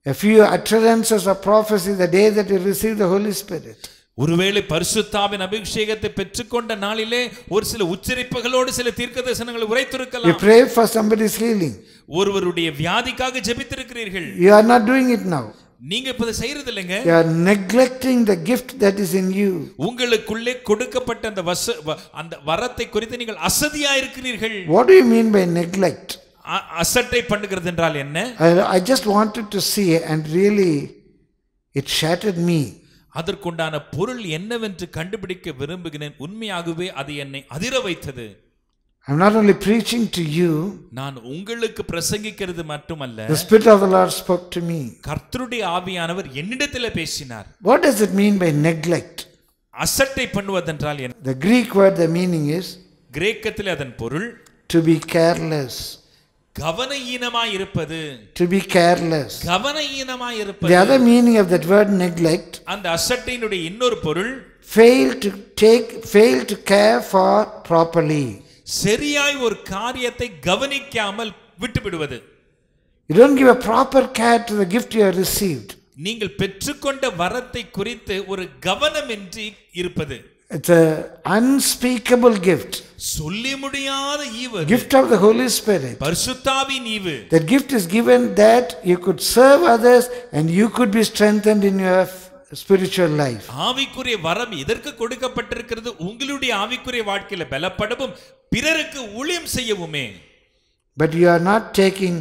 a few utterances of prophecy the day that you received the Holy Spirit. ஒருவேளை பரிசுத்தாவின் அபிஷேகத்தை பெற்றுக்கொண்ட நாளிலே ஒரு சில உச்சரிப்புகளோடு சில தீர்க்க தரிசனங்களை You உரைத்திருக்கலாம் prayed for somebody's healing. ஒருவருடைய வியாதிக்காக ஜெபித்திருக்கிறீர்கள் You are not doing it now. நீங்க இப்ப செய்யறது இல்லைங்க You are neglecting the gift that is in you. உங்களுக்குள்ளே கொடுக்கப்பட்ட அந்த அந்த வரத்தை குறித்து நீங்கள் அசதியா இருக்கிறீர்கள் What do you mean by neglect? அசட்டை பண்ணுகிறது என்றால் என்ன I just wanted to see, and really, it shattered me. அதற்குண்டான பொருள் என்னவென்று கண்டுபிடிக்க விரும்புகிறேன் உண்மையாகவே அது என்னை அதிர வைத்தது I'm not only preaching to you, நான் உங்களுக்கு பிரசங்கிக்கிறது மட்டுமல்ல the Spirit of the Lord spoke to me. கர்த்தருடைய ஆவியானவர் என்னிடத்தில் பேசினார் What does it mean by neglect? அசட்டை பண்ணுவதென்றால் என்ன The Greek word, the meaning is கிரேக்கத்தில் அதன் பொருள் to be careless. கவன ஈனமாய் இருப்பது To be careless. கவன ஈனமாய் The இருப்பது other meaning of that word neglect, அந்த அசட்டையினுடைய இன்னொரு பொருள் fail to take, fail to care for properly. சரியாய் ஒரு காரியத்தை கவனிக்காமல் விட்டுவிடுவது You don't give a proper care to the gift you have received. நீங்கள் பெற்றுக்கொண்ட வரத்தை குறித்து ஒரு கவனமின்றி இருப்பது It's a unspeakable gift. சொல்லி முடியாத ஈவு அது. Gift of the Holy Spirit. பரிசுத்தாவின் ஈவு That gift is given that you could serve others and you could be strengthened in your spiritual life. ஆவிக்குரிய வரம் எதற்கு கொடுக்கப்பட்டிருக்கிறது உங்களுடைய ஆவிக்குரிய வாழ்க்கையில பலப்படவும் பிறருக்கு ஊழியம் செய்யவுமே But you are not taking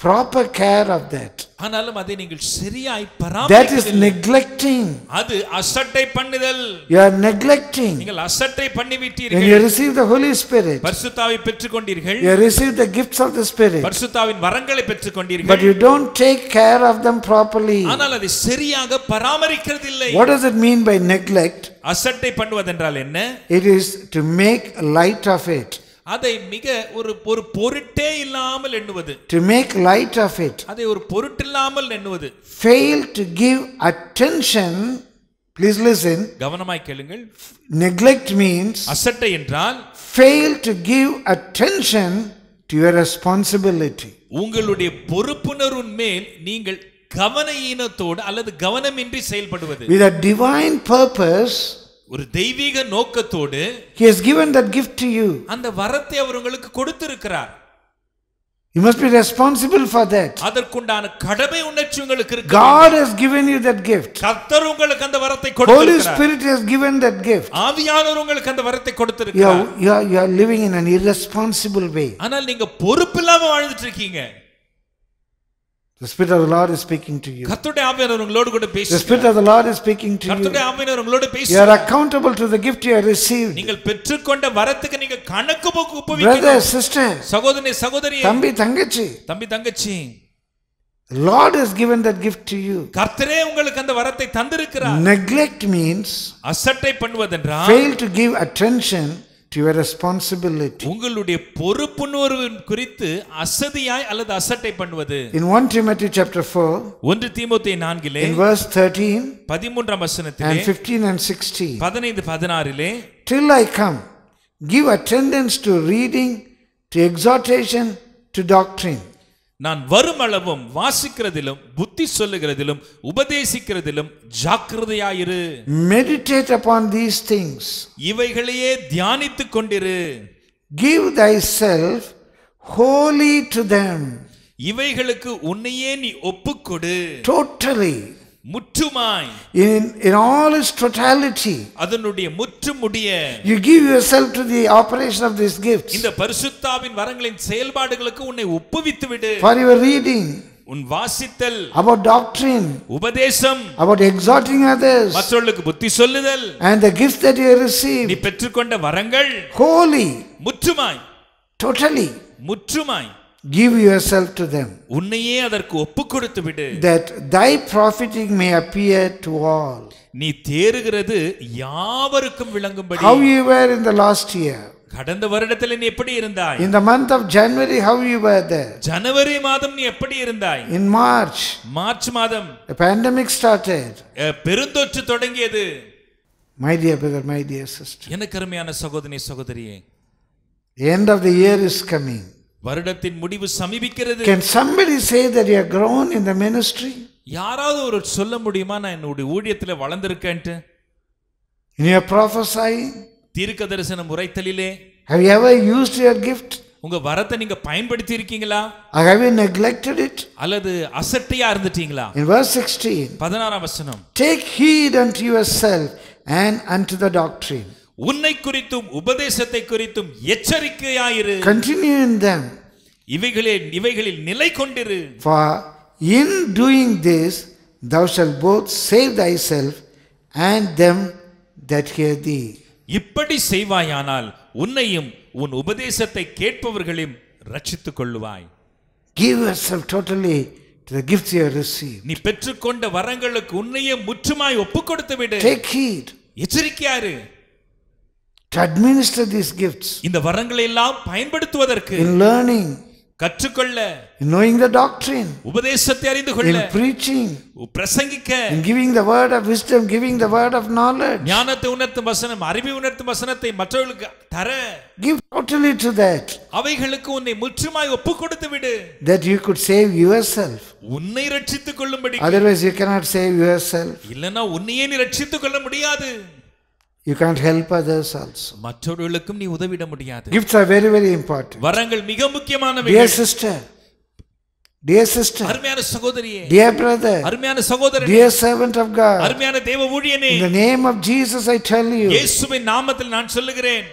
proper care of that. ஆனாலும் அதை நீங்கள் சரியாய் That is பராமரிக்கவில்லை neglecting. அது அசட்டை பண்ணுதல் You are neglecting. நீங்கள் அசட்டை When பண்ணிவிட்டீர்கள் you receive the Holy Spirit, பரிசுத்தாவை பெற்றுக்கொண்டீர்கள் you receive the gifts of the Spirit, பரிசுத்தாவின் வரங்களை but பெற்றுக்கொண்டீர்கள் you don't take care of them properly. ஆனால் அதை சரியாக பராமரிக்கிறதில்லை What does it mean by neglect? அசட்டை பண்ணுவதென்றால் என்ன It is to make light of it. அதை மிக ஒரு ஒரு பொருட்டே இல்லாமல் எண்ணுவது To make light of it. அதை ஒரு பொருட்டில்லாமல் எண்ணுவது Fail to give attention. Please listen. கவனமாய் கேளுங்கள் Neglect means அசட்டை என்றால் fail to give attention to your responsibility. உங்களுடைய பொறுப்புணர்வின் மேல் நீங்கள் கவனஈனத்தோடு அல்லது கவனமின்றி செயல்படுவது With a divine purpose, ஒரு தெய்வீக நோக்கத்தோடு He has given that gift to you. அந்த வரத்தை அவர் உங்களுக்கு கொடுத்திருக்கிறார் You must be responsible for that. அதற்குண்டான கடமை உணர்ச்சி உங்களுக்கு இருக்கு God has given you that gift. கர்த்தர் உங்களுக்கு அந்த வரத்தை Holy கொடுத்திருக்கிறார் Spirit has given that gift. ஆவியானவர் உங்களுக்கு அந்த வரத்தை கொடுத்திருக்கிறார் you are, you are living in an irresponsible way. ஆனால் நீங்க பொறுப்பில்லாம வாழ்ந்துட்டு இருக்கீங்க The Spirit of the Lord is speaking to you. கர்த்தருடைய ஆவியானவர் உங்களோடு கூட The பேசி Spirit of the Lord is speaking to you. கர்த்தருடைய ஆவியானவர் உங்களோடு You பேசி are accountable to the gift you have received. நீங்கள் பெற்றுக்கொண்ட வரத்துக்கு நீங்க கணக்கு போக்கு Brother, ஒப்புவிக்கணும் sister, சகோதரி சகோதரி தம்பி தங்கச்சி தம்பி தங்கச்சி the Lord has given that gift to you. கர்த்தரே உங்களுக்கு அந்த வரத்தை தந்திருக்கிறார் Neglect means அசட்டை பண்ணுவதென்றால் fail to give attention to your responsibility. உங்களுடைய பொறுப்புணர்வு குறித்து அசதியாய் அல்லது அசட்டை பண்ணுவது In 1 Timothy chapter 4, ஒன்று தீமோத்தேயு நான்கிலே in verse 13 பதிமூன்றாம் வசனத்திலே and 15 and 16, பதினைந்து பதினாறிலே till I come, give attendance to reading, to exhortation, to doctrine. நான் வரும் அளவும் வாசிக்கிறதிலும் புத்தி சொல்லுகிறதிலும் உபதேசிக்கிறதிலும் ஜாக்கிரதையாயிரு. Meditate upon these things. இவைகளையே தியானித்துக் கொண்டிரு. Give thyself wholly to them, இவைகளுக்கு உன்னையே நீ ஒப்புக்கொடு. Totally, முற்றுமாய் in, in all its totality. அதனுடைய முற்று முடிய You give yourself to the operation of these gifts இந்த பரிசுத்தாவின் வரங்களின் செயல்பாடுகளுக்கு உன்னை ஒப்புவித்து விடு for your reading, உன் வாசித்தல் about doctrine, உபதேசம் about exhorting others, மற்றவர்களுக்கு புத்தி சொல்லுதல் and the gifts that you have நீ received. பெற்றுக்கொண்ட வரங்கள் Wholly, முற்றுமாய் totally, முற்றுமாய் Give yourself to them, உன்னையே அதற்கு ஒப்பு கொடுத்து விடு that thy profiting may appear to all. நீ தேறுகிறது யாவருக்கும் விளங்கும்படி How you were in the last year. கடந்த வருடத்தில் நீ எப்படி இருந்தாய் In the month of January, how you were there. ஜனவரி மாதம் நீ எப்படி இருந்தாய் In March, மார்ச் மாதம் the pandemic started. பெருந்தொற்று தொடங்கியது My dear brother, my dear sister, எனக்கு அருமையான சகோதரி சகோதரியே end of the year is coming. வருடத்தின் முடிவு சமீபிக்கிறது Can somebody say that you have grown in the ministry? யாராவது ஒரு சொல்ல முடியுமா நான் என்னுடைய ஊழியத்துல வளர்ந்திருக்கேன்ட்டு In your prophesying? தீர்க்க தரிசனம் உரைத்தலிலே Have you ever used your gift? உங்க வரத்தை நீங்க பயன்படுத்தி இருக்கீங்களா have you neglected it? அல்லது அசட்டையா இருந்துட்டீங்களா In verse 16, பதினாறாம் வசனம் take heed unto yourself and unto the doctrine. உன்னை குறித்தும் உபதேசத்தை குறித்தும் எச்சரிக்கையாயிரு. Continue in them, இவைகளில் இவைகளில் நிலை கொண்டிரு. For in doing this thou shalt both save thyself and them that hear thee. இப்படி செய்வாயானால் உன்னையும் உன் உபதேசத்தை கேட்பவர்களையும் ரட்சித்துக் கொள்ளுவாய். Give yourself totally to the gifts you have received. நீ பெற்றுக்கொண்ட வரங்களுக்கு உன்னையே முற்றுமாய் ஒப்பு கொடுத்து விடு. Take heed. எச்சரிக்கையாரு to administer these gifts இந்த வரங்களை எல்லாம் பயன்படுத்துவதற்கு in learning, கற்றுக்கொள்ள in knowing the doctrine, உபதேசத்தை அறிந்து கொள்ள in preaching, பிரசங்கிக்க in giving the word of wisdom, giving the word of knowledge. ஞானத்தை உணர்த்தும் வசனம் அறிவை உணர்த்தும் வசனத்தை மற்றவர்களுக்கு தர Give totally to that, அவைகளுக்கு உன்னை முற்றுமாய் ஒப்பு கொடுத்து விடு that you could save yourself. உன்னை ரட்சித்துக் கொள்ளும்படி Otherwise, you cannot save yourself. இல்லைன்னா உன்னையே நீ ரட்சித்துக் கொள்ள முடியாது You can't help others also. மற்றவர்களுக்கும் நீ உதவிட முடியாது Gifts are very, very important. வரங்கள் மிக முக்கியமானவை Dear sister, Dear sister, அருமையான சகோதரியே dear brother, அருமையான சகோதரன் dear servant of God, அருமையான தேவ ஊழியனே in the name of Jesus, I tell you, இயேசுவின் நாமத்தில் நான் சொல்லுகிறேன்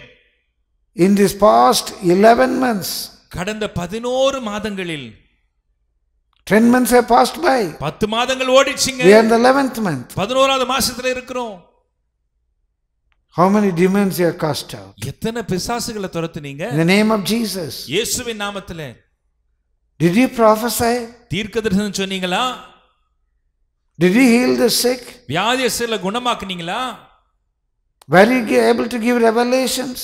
in this past 11 months, கடந்த பதினோரு மாதங்களில் 10 months have passed by. பத்து மாதங்கள் ஓடிச்சுங்க We are in the 11th month. பதினோராவது மாசத்துல இருக்கிறோம் How many demons you have cast out? எத்தனை பிசாசுகளை துரத்துனீங்க In the name of Jesus. இயேசுவின் நாமத்துல Did you prophesy? தீர்க்க தரிசனம் சொன்னீங்களா Did you heal the sick? வியாதியஸ்தர்களை குணமாக்குனீங்களா Were you able to give revelations?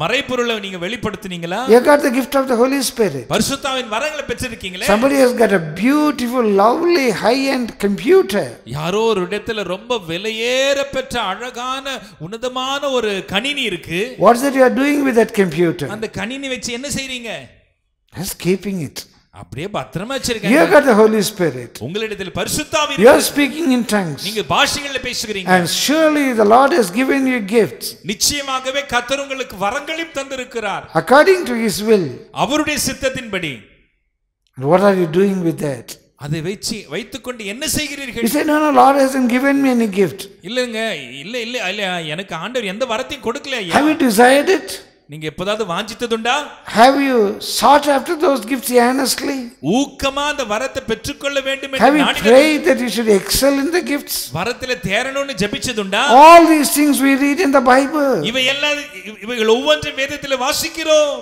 மறைபொருளை நீங்க வெளிப்படுத்தினீங்களா You got the gift of the Holy Spirit. பரிசுத்தாவின் வரங்களை பெற்றிருக்கீங்களே Somebody has got a beautiful, lovely, high-end computer. யாரோ ஒரு இடத்துல ரொம்ப விலையேற பெற்ற அழகான உன்னதமான ஒரு கணினி இருக்கு What's that you are doing with that computer? அந்த கணினி வச்சு என்ன செய்றீங்க Just keeping it. அப்படியே பத்திரமா You வச்சிருக்கீங்க got the Holy Spirit. உங்களிடத்தில் பரிசுத்தாவி You are speaking in tongues. நீங்க பாஷைகள்ல பேசுகிறீங்க And surely the Lord has given you gifts நிச்சயமாகவே கர்த்தர் உங்களுக்கு வரங்களையும் தந்திருக்கிறார் according to His will. அவருடைய சித்தத்தின்படி what are you doing with that? அதை வச்சு வைத்துக்கொண்டு என்ன You செய்கிறீர்கள் say, No, no, Lord hasn't given me any gift. இல்லங்க இல்ல இல்ல எனக்கு ஆண்டவர் எந்த வரத்தையும் கொடுக்கல Have you desired it? நீங்க எப்போதாவது வாஞ்சித்ததுண்டா Have you sought after those gifts earnestly? ஊக்கமா அந்த வரத்தை பெற்றுக்கொள்ள வேண்டும் Have you நாடினது- prayed that you should excel in the gifts? வரத்துல தேரணும்னு ஜெபிச்சதுண்டா All these things we read in the Bible. இவை எல்லாம் இவ- இவைகள் ஒவ்வொன்றும் வேதத்தில் வாசிக்கிறோம்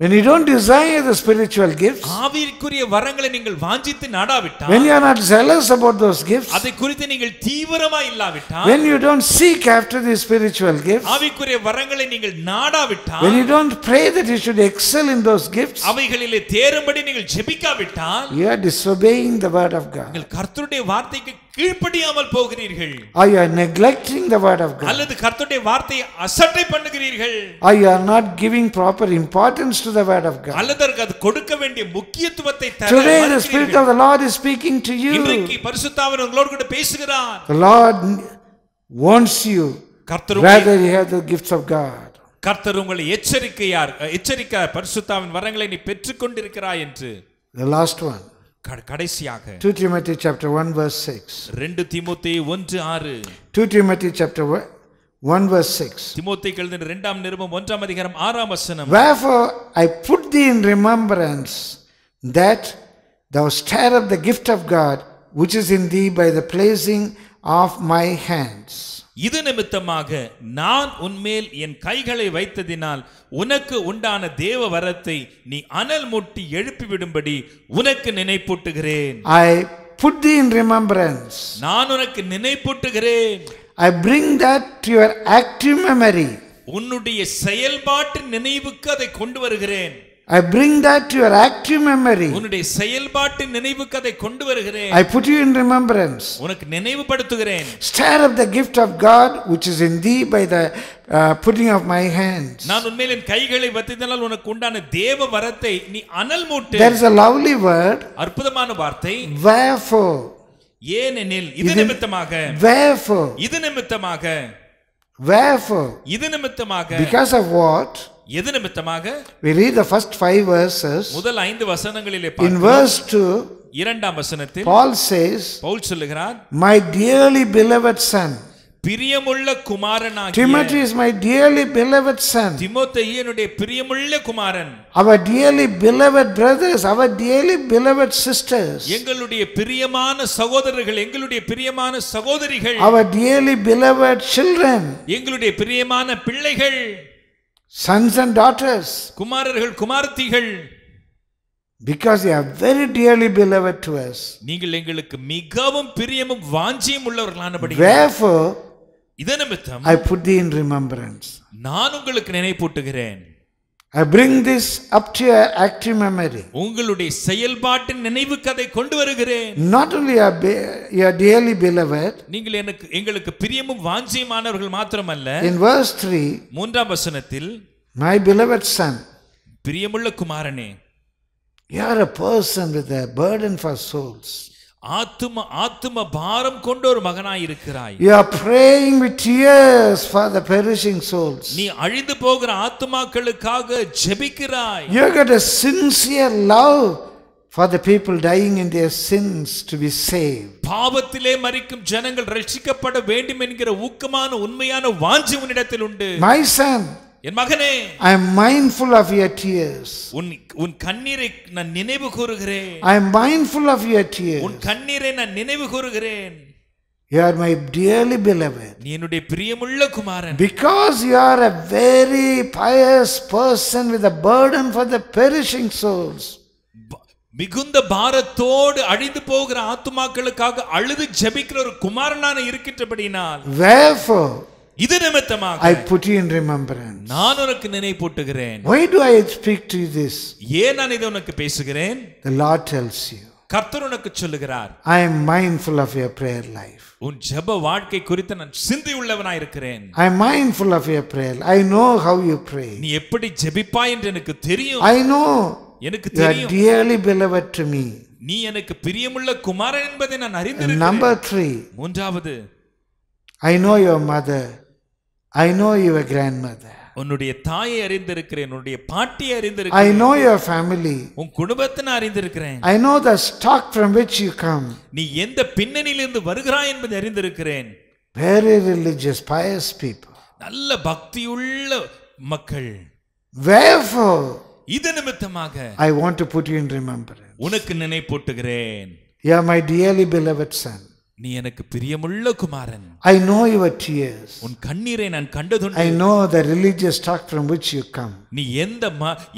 When you don't desire the spiritual gifts, ஆவிக்குரிய வரங்களை நீங்கள் வாஞ்சித்து நாடாவிட்டால் when you are not zealous about those gifts, அதை குறித்து நீங்கள் தீவிரமா இல்லாவிட்டால் when you don't seek after the spiritual gifts, ஆவிக்குரிய வரங்களை நீங்கள் நாடாவிட்டால் when you don't pray that you should excel in those gifts, அவைகளிலே தேரும்படி நீங்கள் ஜெபிக்காவிட்டால் you are disobeying the word of God. நீங்கள் கர்த்தருடைய வார்த்தைக்கு கீழ்ப்படியாமல் போகிறீர்கள் Or you are neglecting the word of God. அல்லது கர்த்தருடைய வார்த்தையை அசட்டை பண்ணுகிறீர்கள் Or you are not giving proper importance to the word of God. அல்லது அதற்கு அது கொடுக்க வேண்டிய முக்கியத்துவத்தை தர Today the Spirit மறுக்கிறீர்கள். of the Lord is speaking to you. இன்றைக்கு பரிசுத்தாவர் உங்களோடு கூட பேசுகிறார் The Lord wants you கர்த்தர் உங்களை- rather you have the gifts of God. கர்த்தர் உங்களை எச்சரிக்கையார் எச்சரிக்கையார் பரிசுத்தாவின் வரங்களை நீ பெற்றுக்கொண்டிருக்கிறாய் என்று The last one. க- கடைசியாக 2 Timothy chapter 1 verse 6. ரெண்டு திமுத்தி ஒன்று ஆறு 2 Timothy chapter 1 1 verse 6. திமுத்தை எழுதின இரண்டாம் நிருபம் ஒன்றாம் அதிகாரம் ஆறாம் வசனம் Wherefore I put thee in remembrance that thou stir up the gift of God which is in thee by the placing of my hands. இது நிமித்தமாக நான் உன்மேல் என் கைகளை வைத்ததினால் உனக்கு உண்டான தேவ வரத்தை நீ அனல் மூட்டி எழுப்பிவிடும்படி உனக்கு நினைப்பூட்டுகிறேன் I put thee in remembrance. நான் உனக்கு நினைப்பூட்டுகிறேன் I bring that to your active memory. உன்னுடைய செயல்பாட்டு நினைவுக்கு அதை கொண்டு வருகிறேன் I bring that to your active memory. உன்னுடைய செயல்பாட்டு நினைவுக்கு அதை கொண்டு வருகிறேன் I put you in remembrance. உனக்கு நினைவுபடுத்துகிறேன் Stir up the gift of God which is in thee by the uh, putting of my hands. நான் உண்மையில் என் கைகளை வத்தினால் உனக்கு உண்டான தேவ வரத்தை நீ அனல் மூட்டு There is a lovely word. அற்புதமான வார்த்தை Wherefore? ஏனெனில் இது நிமித்தமாக Wherefore? இது நிமித்தமாக Wherefore? இது நிமித்தமாக Because of what? எது நிமித்தமாக We read the first five verses. முதல் ஐந்து வசனங்களிலே In verse 2, இரண்டாம் வசனத்தில் Paul says, பவுல் சொல்லுகிறார் My dearly beloved son. பிரியமுள்ள குமாரனாகிய Timothy is my dearly beloved son. திமோத்தேயு என்னுடைய பிரியமுள்ள குமாரன் Our dearly beloved brothers, our dearly beloved sisters, எங்களுடைய பிரியமான சகோதரர்கள் எங்களுடைய பிரியமான சகோதரிகள் our dearly beloved children, எங்களுடைய பிரியமான பிள்ளைகள் sons and daughters, குமாரர்கள் குமாரத்திகள் because they are very dearly beloved to us. நீங்கள் எங்களுக்கு மிகவும் பிரியமும் வாஞ்சியும் உள்ளவர்களானபடி Wherefore, இது நிமித்தம் I put thee in remembrance. நான் உங்களுக்கு நினைப்பூட்டுகிறேன் I bring this up to your active memory. உங்களுடைய செயல்பாட்டின் நினைவுக்கு அதை கொண்டு வருகிறேன் Not only your, be- your dearly beloved, நீங்கள் எனக்கு எங்களுக்கு பிரியமும் வாஞ்சியமானவர்கள் மாத்திரமல்ல in verse 3, மூன்றாம் வசனத்தில் my beloved son, பிரியமுள்ள குமாரனே you are a person with a burden for souls. ஆத்தும ஆத்தும பாரம் கொண்ட ஒரு மகனாய் இருக்கிறாய் You are praying with tears for the perishing souls. நீ அழிந்து போகிற ஆத்துமாக்களுக்காக ஜெபிக்கிறாய் You got a sincere love for the people dying in their sins to be saved. பாவத்திலே மறிக்கும் ஜனங்கள் ரட்சிக்கப்பட வேண்டும் என்கிற ஊக்கமான உண்மையான வாஞ்சி உன்னிடத்தில் உண்டு My son, என் மகனே I am mindful of your tears. உன் உன் கண்ணீரை நான் நினைவு கூறுகிறேன் I am mindful of your tears. உன் கண்ணீரை நான் நினைவு கூறுகிறேன் You are my dearly beloved. நீ என்னுடைய பிரியமுள்ள குமாரன் Because you are a very pious person with a burden for the perishing souls. மிகுந்த பாரத்தோடு அழிந்து போகிற ஆத்துமாக்களுக்காக அழுது ஜெபிக்கிற ஒரு குமாரனான இருக்கின்றபடியினால் Wherefore, இது நிமித்தமாக I put you in remembrance. நான் உனக்கு நினைப்பூட்டுகிறேன் Why do I speak to you this? ஏன் நான் இதை உனக்கு பேசுகிறேன் The Lord tells you. கர்த்தர் உனக்கு சொல்லுகிறார் I am mindful of your prayer life. உன் ஜெப வாழ்க்கை குறித்து நான் சிந்தி உள்ளவனாய் இருக்கிறேன் I am mindful of your prayer. I know how you pray. நீ எப்படி ஜெபிப்பாய் என்று எனக்கு தெரியும் I know எனக்கு you are தெரியும் dearly beloved to me. நீ எனக்கு பிரியமுள்ள குமாரன் என்பதை நான் And அறிந்திருக்கிறேன் number three, மூன்றாவது I know your mother. I know your grandmother. உன்னுடைய தாயை அறிந்திருக்கிறேன் உன்னுடைய பாட்டியை I அறிந்திருக்கிறேன் know your family. உன் குடும்பத்தை நான் அறிந்திருக்கிறேன் I know the stock from which you come. நீ எந்த பின்னணியிலிருந்து வருகிறாய் என்பதை அறிந்திருக்கிறேன் Very religious, pious people. நல்ல பக்தியுள்ள மக்கள் Wherefore, இது நிமித்தமாக I want to put you in remembrance. உனக்கு நினைப்பூட்டுகிறேன் You are my dearly beloved son. நீ எனக்கு பிரியமுள்ள குமாரன் I know your tears. உன் கண்ணீரை நான் கண்டதுண்டு I know the religious stock from which you come. நீ எந்த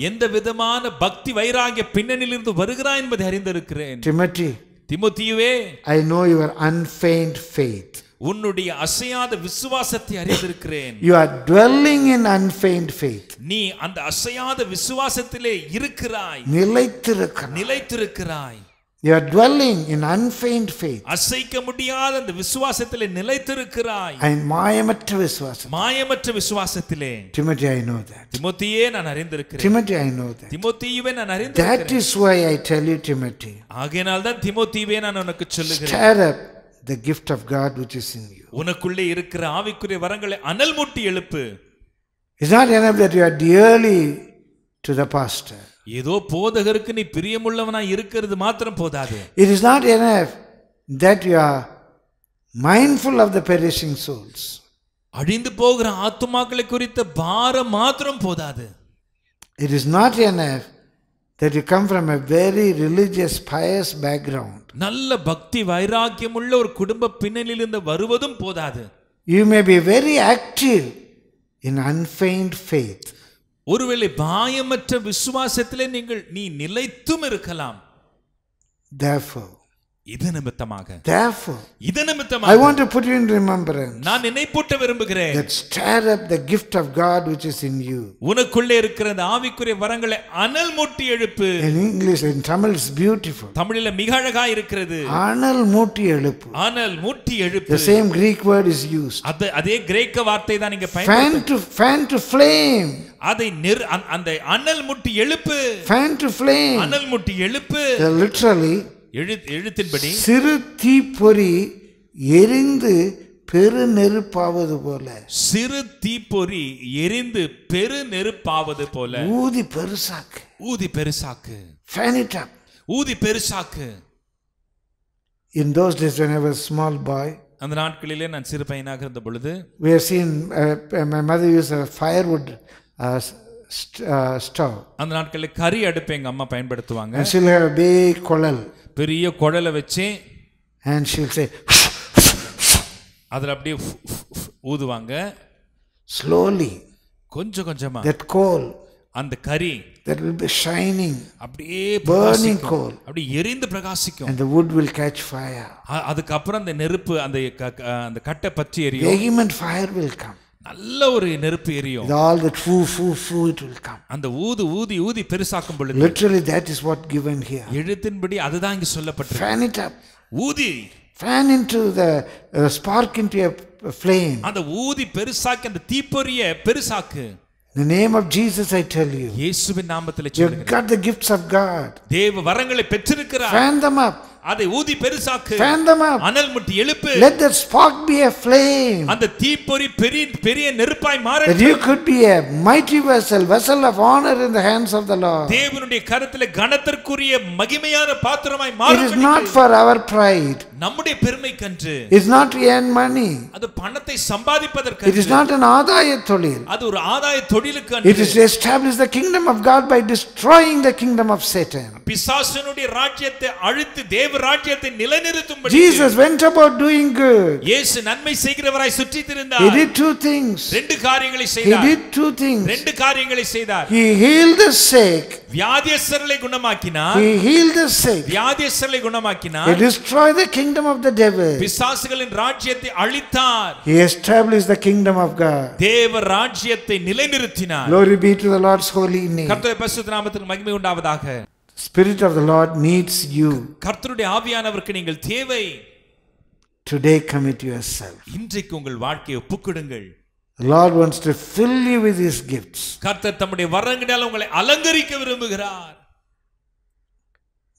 எந்த விதமான பக்தி வைராகிய பின்னணியிலிருந்து வருகிறாய் என்பதை அறிந்திருக்கிறேன் Timothy, திமுத்தியுவே I know your unfeigned faith. உன்னுடைய அசையாத விசுவாசத்தை அறிந்திருக்கிறேன் You are dwelling in unfeigned faith. நீ அந்த அசையாத விசுவாசத்திலே இருக்கிறாய் நிலைத்திருக்கிறாய். நிலைத்திருக்கிறாய் You are dwelling in unfeigned faith. அசைக்க முடியாத அந்த விசுவாசத்திலே நிலைத்திருக்கிறாய் And மாயமற்ற விசுவாசம். மாயமற்ற விசுவாசத்திலே Timothy, I know that. திமோத்தியே நான் அறிந்திருக்கிறேன் Timothy, I know that. திமோத்தியுவே நான் That அறிந்திருக்கிறேன் is why I tell you, Timothy, ஆகையினால் தான் திமோத்தியுவே நான் உனக்கு சொல்லுகிறேன் stir up the gift of God which is in you. உனக்குள்ளே இருக்கிற ஆவிக்குரிய வரங்களை அனல் மூட்டி எழுப்பு It's not enough that you are dearly to the pastor. ஏதோ போதகருக்கு நீ பிரியமுள்ளவனாய் இருக்கிறது மாத்திரம் போதாது It is not enough that you are mindful of the perishing souls. அழிந்து போகிற ஆத்துமாக்களை குறித்த பாரம் மாத்திரம் போதாது It is not enough that you come from a very religious, pious background. நல்ல பக்தி வைராக்கியமுள்ள ஒரு குடும்ப பின்னணியிலிருந்து வருவதும் போதாது You may be very active in unfeigned faith. ஒருவேளை பாயமற்ற விசுவாசத்திலே நீங்கள் நீ நிலைத்தும் இருக்கலாம். Therefore, இது நிமித்தமாக therefore, இது I நிமித்தமாக want to put you in remembrance நான் நினைப்பூட்ட விரும்புகிறேன் that stir up the gift of God which is in you. உனக்குள்ளே இருக்கிற அந்த ஆவிக்குரிய வரங்களை அனல் மூட்டி எழுப்பு In English, in Tamil, it's beautiful. தமிழில மிக அழகா இருக்கிறது Anal muti elupu. அனல் மூட்டி எழுப்பு The same Greek word is used. அது அதே கிரேக்க வார்த்தை தான் நீங்க Fan பயன்படுத்த to fan to flame. அதை நெரு அந்த- அனல் முட்டி எழுப்பு Fan to flame. அனல் முட்டி எழுப்பு The literally எழுத்தின்படி சிறு தீப்பொறி எரிந்து பெரு நெருப்பாவது போல. சிறு தீப்பொறி எரிந்து பெரு நெருப்பாவது போல. ஊதி பெருசாக்கு. ஊதி பெருசாக்கு. ஊதி பெருசாக்கு. In those days when i was small boy அந்த நாட்களிலே நான் சிறு பையனாக இருந்த பொழுது we have seen uh, my mother used a firewood uh, uh, stove. அந்த நாட்களில் கறி அடுப்பு எங்க அம்மா பயன்படுத்துவாங்க. She'll have a big kolal பெரிய குழலை வச்சு and she'll say அதில் அப்படியே ஊதுவாங்க. slowly கொஞ்சம் கொஞ்சமா. that coal அந்த கறி that will be shining அப்படியே burning coal. அப்படி எரிந்து பிரகாசிக்கும். And the wood will catch fire. அ- அதுக்கப்புறம் அந்த நெருப்பு அந்த அந்த கட்டை பற்றி எரியும். Vehement fire will come. நல்ல ஒரு நெருப்பு எரியும் with all that foo foo foo it will come அந்த ஊது ஊதி ஊதி பெருசாக்கும் பொழுது literally that is what given here எழுத்தின்படி அதுதான் இங்க சொல்லப்பட்டிருக்கு fan it up ஊதி fan into the uh, spark into a a flame அந்த ஊதி பெருசாக்கி அந்த தீப்பொறிய பெருசாக்கு in the name of jesus i tell you இயேசுவின் நாமத்தில் you've சொல்லுகிறேன் got the gifts of god தேவ வரங்களை பெற்றிருக்கிறார் fan them up அதை ஊதி பெருசாக்கு fan them up. அனல் முட்டி எழுப்பு Let that spark be a flame. அந்த தீப்பொறி பெரிய பெரிய நெருப்பாய் மாற That you could be a mighty vessel, vessel of honor in the hands of the Lord. தேவனுடைய கருத்துல கனத்திற்குரிய மகிமையான பாத்திரமாய் It மாறும் is not for our pride. நம்முடைய பெருமைக்கன்று It's not to earn money. அது பணத்தை It is சம்பாதிப்பதற்கு not an adaya tolil. அது ஒரு ஆதாய தொழிலுக்கு It அன்று is to establish the kingdom of God by destroying the kingdom of Satan. பிசாசனுடைய ராஜ்யத்தை அழித்து தேவ ராஜ்யத்தை நிலைநிறுத்தும்படி Jesus went about doing good. இயேசு நன்மை செய்கிறவராய் சுற்றி He திரிந்தார் did two things. ரெண்டு காரியங்களை He செய்தார் did two things. ரெண்டு காரியங்களை செய்தார் He healed the sick. வியாதியஸ்தர்களை குணமாக்கினார் He healed the sick. வியாதியஸ்தர்களை He குணமாக்கினார் destroyed the kingdom of the devil. பிசாசுகளின் ராஜ்யத்தை அழித்தார் He established the kingdom of God. தேவ ராஜ்யத்தை நிலைநிறுத்தினார் Glory be to the Lord's holy name. கர்த்தருடைய பரிசுத்த நாமத்துக்கு மகிமை உண்டாவதாக Spirit of the Lord needs you. கர்த்தருடைய ஆவியானவருக்கு நீங்கள் தேவை Today commit yourself. இன்றைக்கு உங்கள் வாழ்க்கையை ஒப்புக்கொடுங்கள் The Lord wants to fill you with His gifts. கர்த்தர் தம்முடைய வரங்களால் உங்களை அலங்கரிக்க விரும்புகிறார்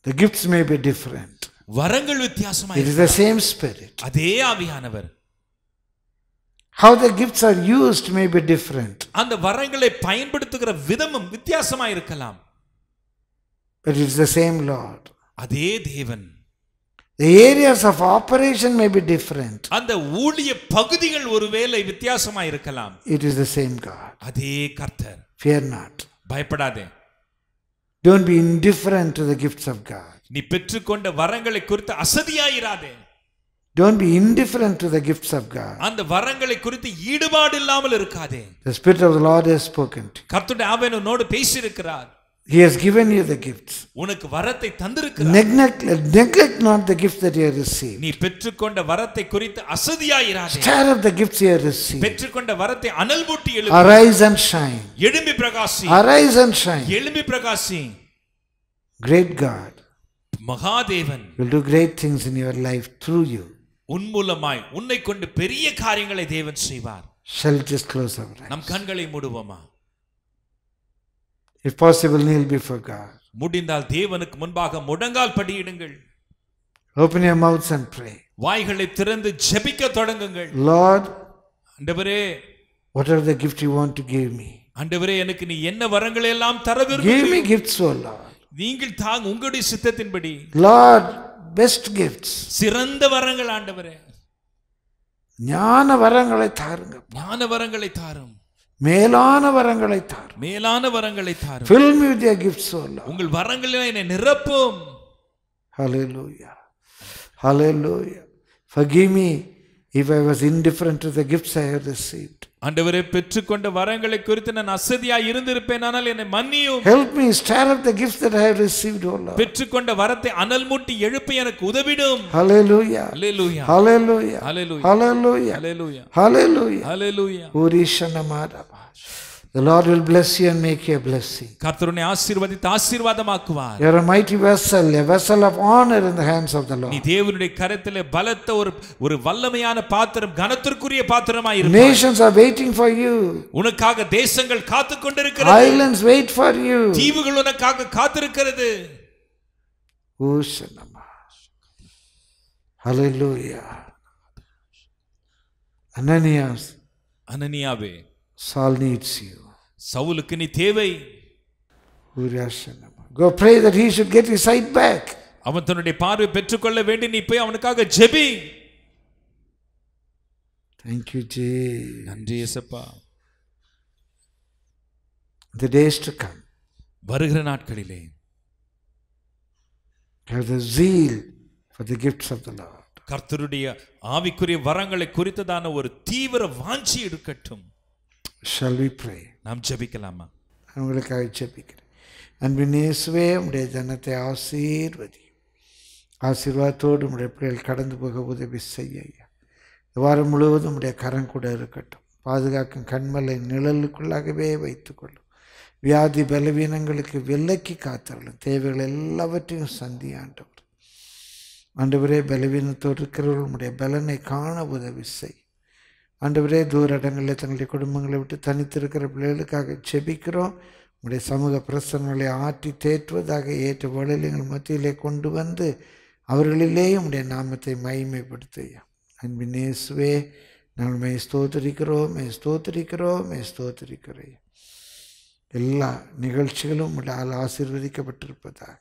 The gifts may be different. வரங்கள் வித்தியாசமா It is the same Spirit. அதே ஆவியானவர் How the gifts are used may be different, அந்த வரங்களை பயன்படுத்துகிற விதமும் வித்தியாசமா இருக்கலாம் but it is the same Lord. அதே தேவன் The areas of operation may be different. அந்த ஊழிய பகுதிகள் ஒருவேளை வித்தியாசமா இருக்கலாம் It is the same God. அதே கர்த்தர் Fear not. பயப்படாதே Don't be indifferent to the gifts of God. நீ பெற்றுக்கொண்ட வரங்களை குறித்து அசதியாயிராதே Don't be indifferent to the gifts of God. அந்த வரங்களை குறித்து ஈடுபாடு இல்லாமல் இருக்காதே The Spirit of the Lord has spoken. கர்த்தருடைய ஆவியானவர் உன்னோடு பேசியிருக்கிறார் He has given you the gifts. உனக்கு வரத்தை தந்திருக்கிறார் Neglect, neglect not the gifts that you have received. நீ பெற்றுக்கொண்ட வரத்தை குறித்து அசதியாயிராதே Stir up the gifts you have received. பெற்றுக்கொண்ட வரத்தை அனல் மூட்டி எழுப்பி Arise and shine. எழும்பி பிரகாசி Arise and shine. எழும்பி பிரகாசி Great God Mahadevan will do great things in your life through you. உன் மூலமாய் உன்னை கொண்டு பெரிய காரியங்களை தேவன் செய்வார் Shall just close our eyes? நம் கண்களை மூடுவோமா If possible, kneel before God. முடிந்தால் தேவனுக்கு முன்பாக முடங்கால் படியிடுங்கள் Open your mouths and pray. வாய்களை திறந்து ஜெபிக்க தொடங்குங்கள் Lord, ஆண்டவரே whatever the gift you want to give me, ஆண்டவரே எனக்கு நீ என்ன வரங்களை எல்லாம் தர give விரும்புகிறீர் me gifts, O Lord. நீங்கள் தாங்க உங்களுடைய சித்தத்தின்படி Lord, best gifts. சிறந்த வரங்கள் ஆண்டவரே ஞான வரங்களை தாருங்க ஞான வரங்களை தாரும் மேலான வரங்களை தாரும் மேலான வரங்களை தாரும் Fill me with your gifts, O Lord. உங்கள் வரங்களில் என்னை நிரப்பும் Hallelujah. Hallelujah. Forgive me if I was indifferent to the gifts I have received. ஆண்டவரே பெற்றுக்கொண்ட வரங்களை குறித்து நான் அசதியா இருந்திருப்பேன் ஆனால் என்னை மன்னியும் Help me stir up the gifts that I have received, O Lord. பெற்றுக்கொண்ட வரத்தை அனல் மூட்டி எழுப்ப எனக்கு உதவிடும் Hallelujah. Hallelujah Hallelujah. Hallelujah Hallelujah. Hallelujah Hallelujah. Hallelujah Urishanamadabash. The Lord will bless you and make you a blessing. கர்த்தருனை ஆசீர்வதித்து ஆசீர்வாதமாக்குவார் You're a mighty vessel, a vessel of honor in the hands of the நீ Lord. தேவனுடைய கரத்திலே பலத்த ஒரு ஒரு வல்லமையான பாத்திரம் கனத்திற்குரிய பாத்திரமாய் இருப்பாய் Nations are waiting for you. உனக்காக தேசங்கள் காத்து கொண்டிருக்கிறது Islands wait for you. தீவுகள் உனக்காக காத்திருக்கிறது Ushanamash. Hallelujah. Ananias, அனனியாவே Saul needs you. சவுலுக்கு நீ தேவை. Go pray that he should get his sight back. அவன் தன்னுடைய பார்வை பெற்றுக்கொள்ள வேண்டி நீ போய் அவனுக்காக ஜெபி Thank you, Jesus. நன்றி இயேசப்பா The days to come, வருகிற நாட்களிலே have the zeal for the gifts of the Lord. கர்த்தருடைய ஆவிக்குரிய வரங்களை குறித்ததான ஒரு தீவிர வாஞ்சி இருக்கட்டும் Shall we pray? நாம் ஜெபிக்கலாமா? நான் உங்களுக்காக ஜெபிக்கிறேன். அன்பின் இயேசுவே உடைய ஜனத்தை ஆசீர்வதி. ஆசீர்வாதத்தோடு உடைய பிள்ளைகள் கடந்து போக உதவி செய்ய ஐயா. வாரம் முழுவதும் உடைய கரம் கூட இருக்கட்டும். பாதுகாக்கும் கண்மலை நிழலுக்குள்ளாகவே வைத்துக்கொள்ளும் வியாதி பலவீனங்களுக்கு விலக்கி காத்தவர்களும் தேவைகள் எல்லாவற்றையும் சந்தி ஆண்டவர். ஆண்டவரே பலவீனத்தோடு இருக்கிறவர்கள் உடைய பலனை காண உதவி செய். ஆண்டவரே தூர இடங்களில் தங்களுடைய குடும்பங்களை விட்டு தனித்திருக்கிற பிள்ளைகளுக்காக செபிக்கிறோம் உங்களுடைய சமூக பிரசனங்களை ஆற்றி தேற்றுவதாக ஏற்ற வழியில் எங்கள் மத்தியிலே கொண்டு வந்து அவர்களிலேயே உடைய நாமத்தை மகிமைப்படுத்தையா அன்பின் நேசுவே நாங்கள் மே ஸ்தோத்தரிக்கிறோம் மே ஸ்தோத்தரிக்கிறோம் மே ஸ்தோத்தரிக்கிறோம். எல்லா நிகழ்ச்சிகளும் உங்களால் ஆசீர்வதிக்கப்பட்டிருப்பதாக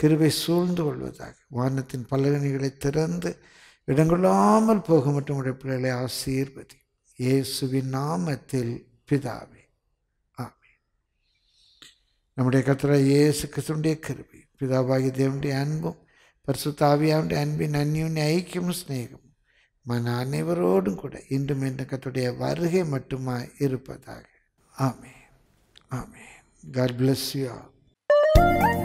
கிருவை சூழ்ந்து கொள்வதாக வானத்தின் பலகணிகளை திறந்து இடங்கொள்ளாமல் போக மட்டும் உடைய பிள்ளைகளை ஆசீர்வதி. இயேசுவின் நாமத்தில் பிதாவே. ஆமென். நம்முடைய கத்திர இயேசு கிறிஸ்துடைய கருவி பிதாவாகி தேவனுடைய அன்பும் பரிசுத்தாவியாவுடைய அன்பின் அந்யுன்ய ஐக்கியமும் சிநேகமும் மன அனைவரோடும் கூட இன்றும் இந்த கத்துடைய வருகை மட்டுமாய் இருப்பதாக. ஆமே ஆமே காட் பிளஸ் யூ all.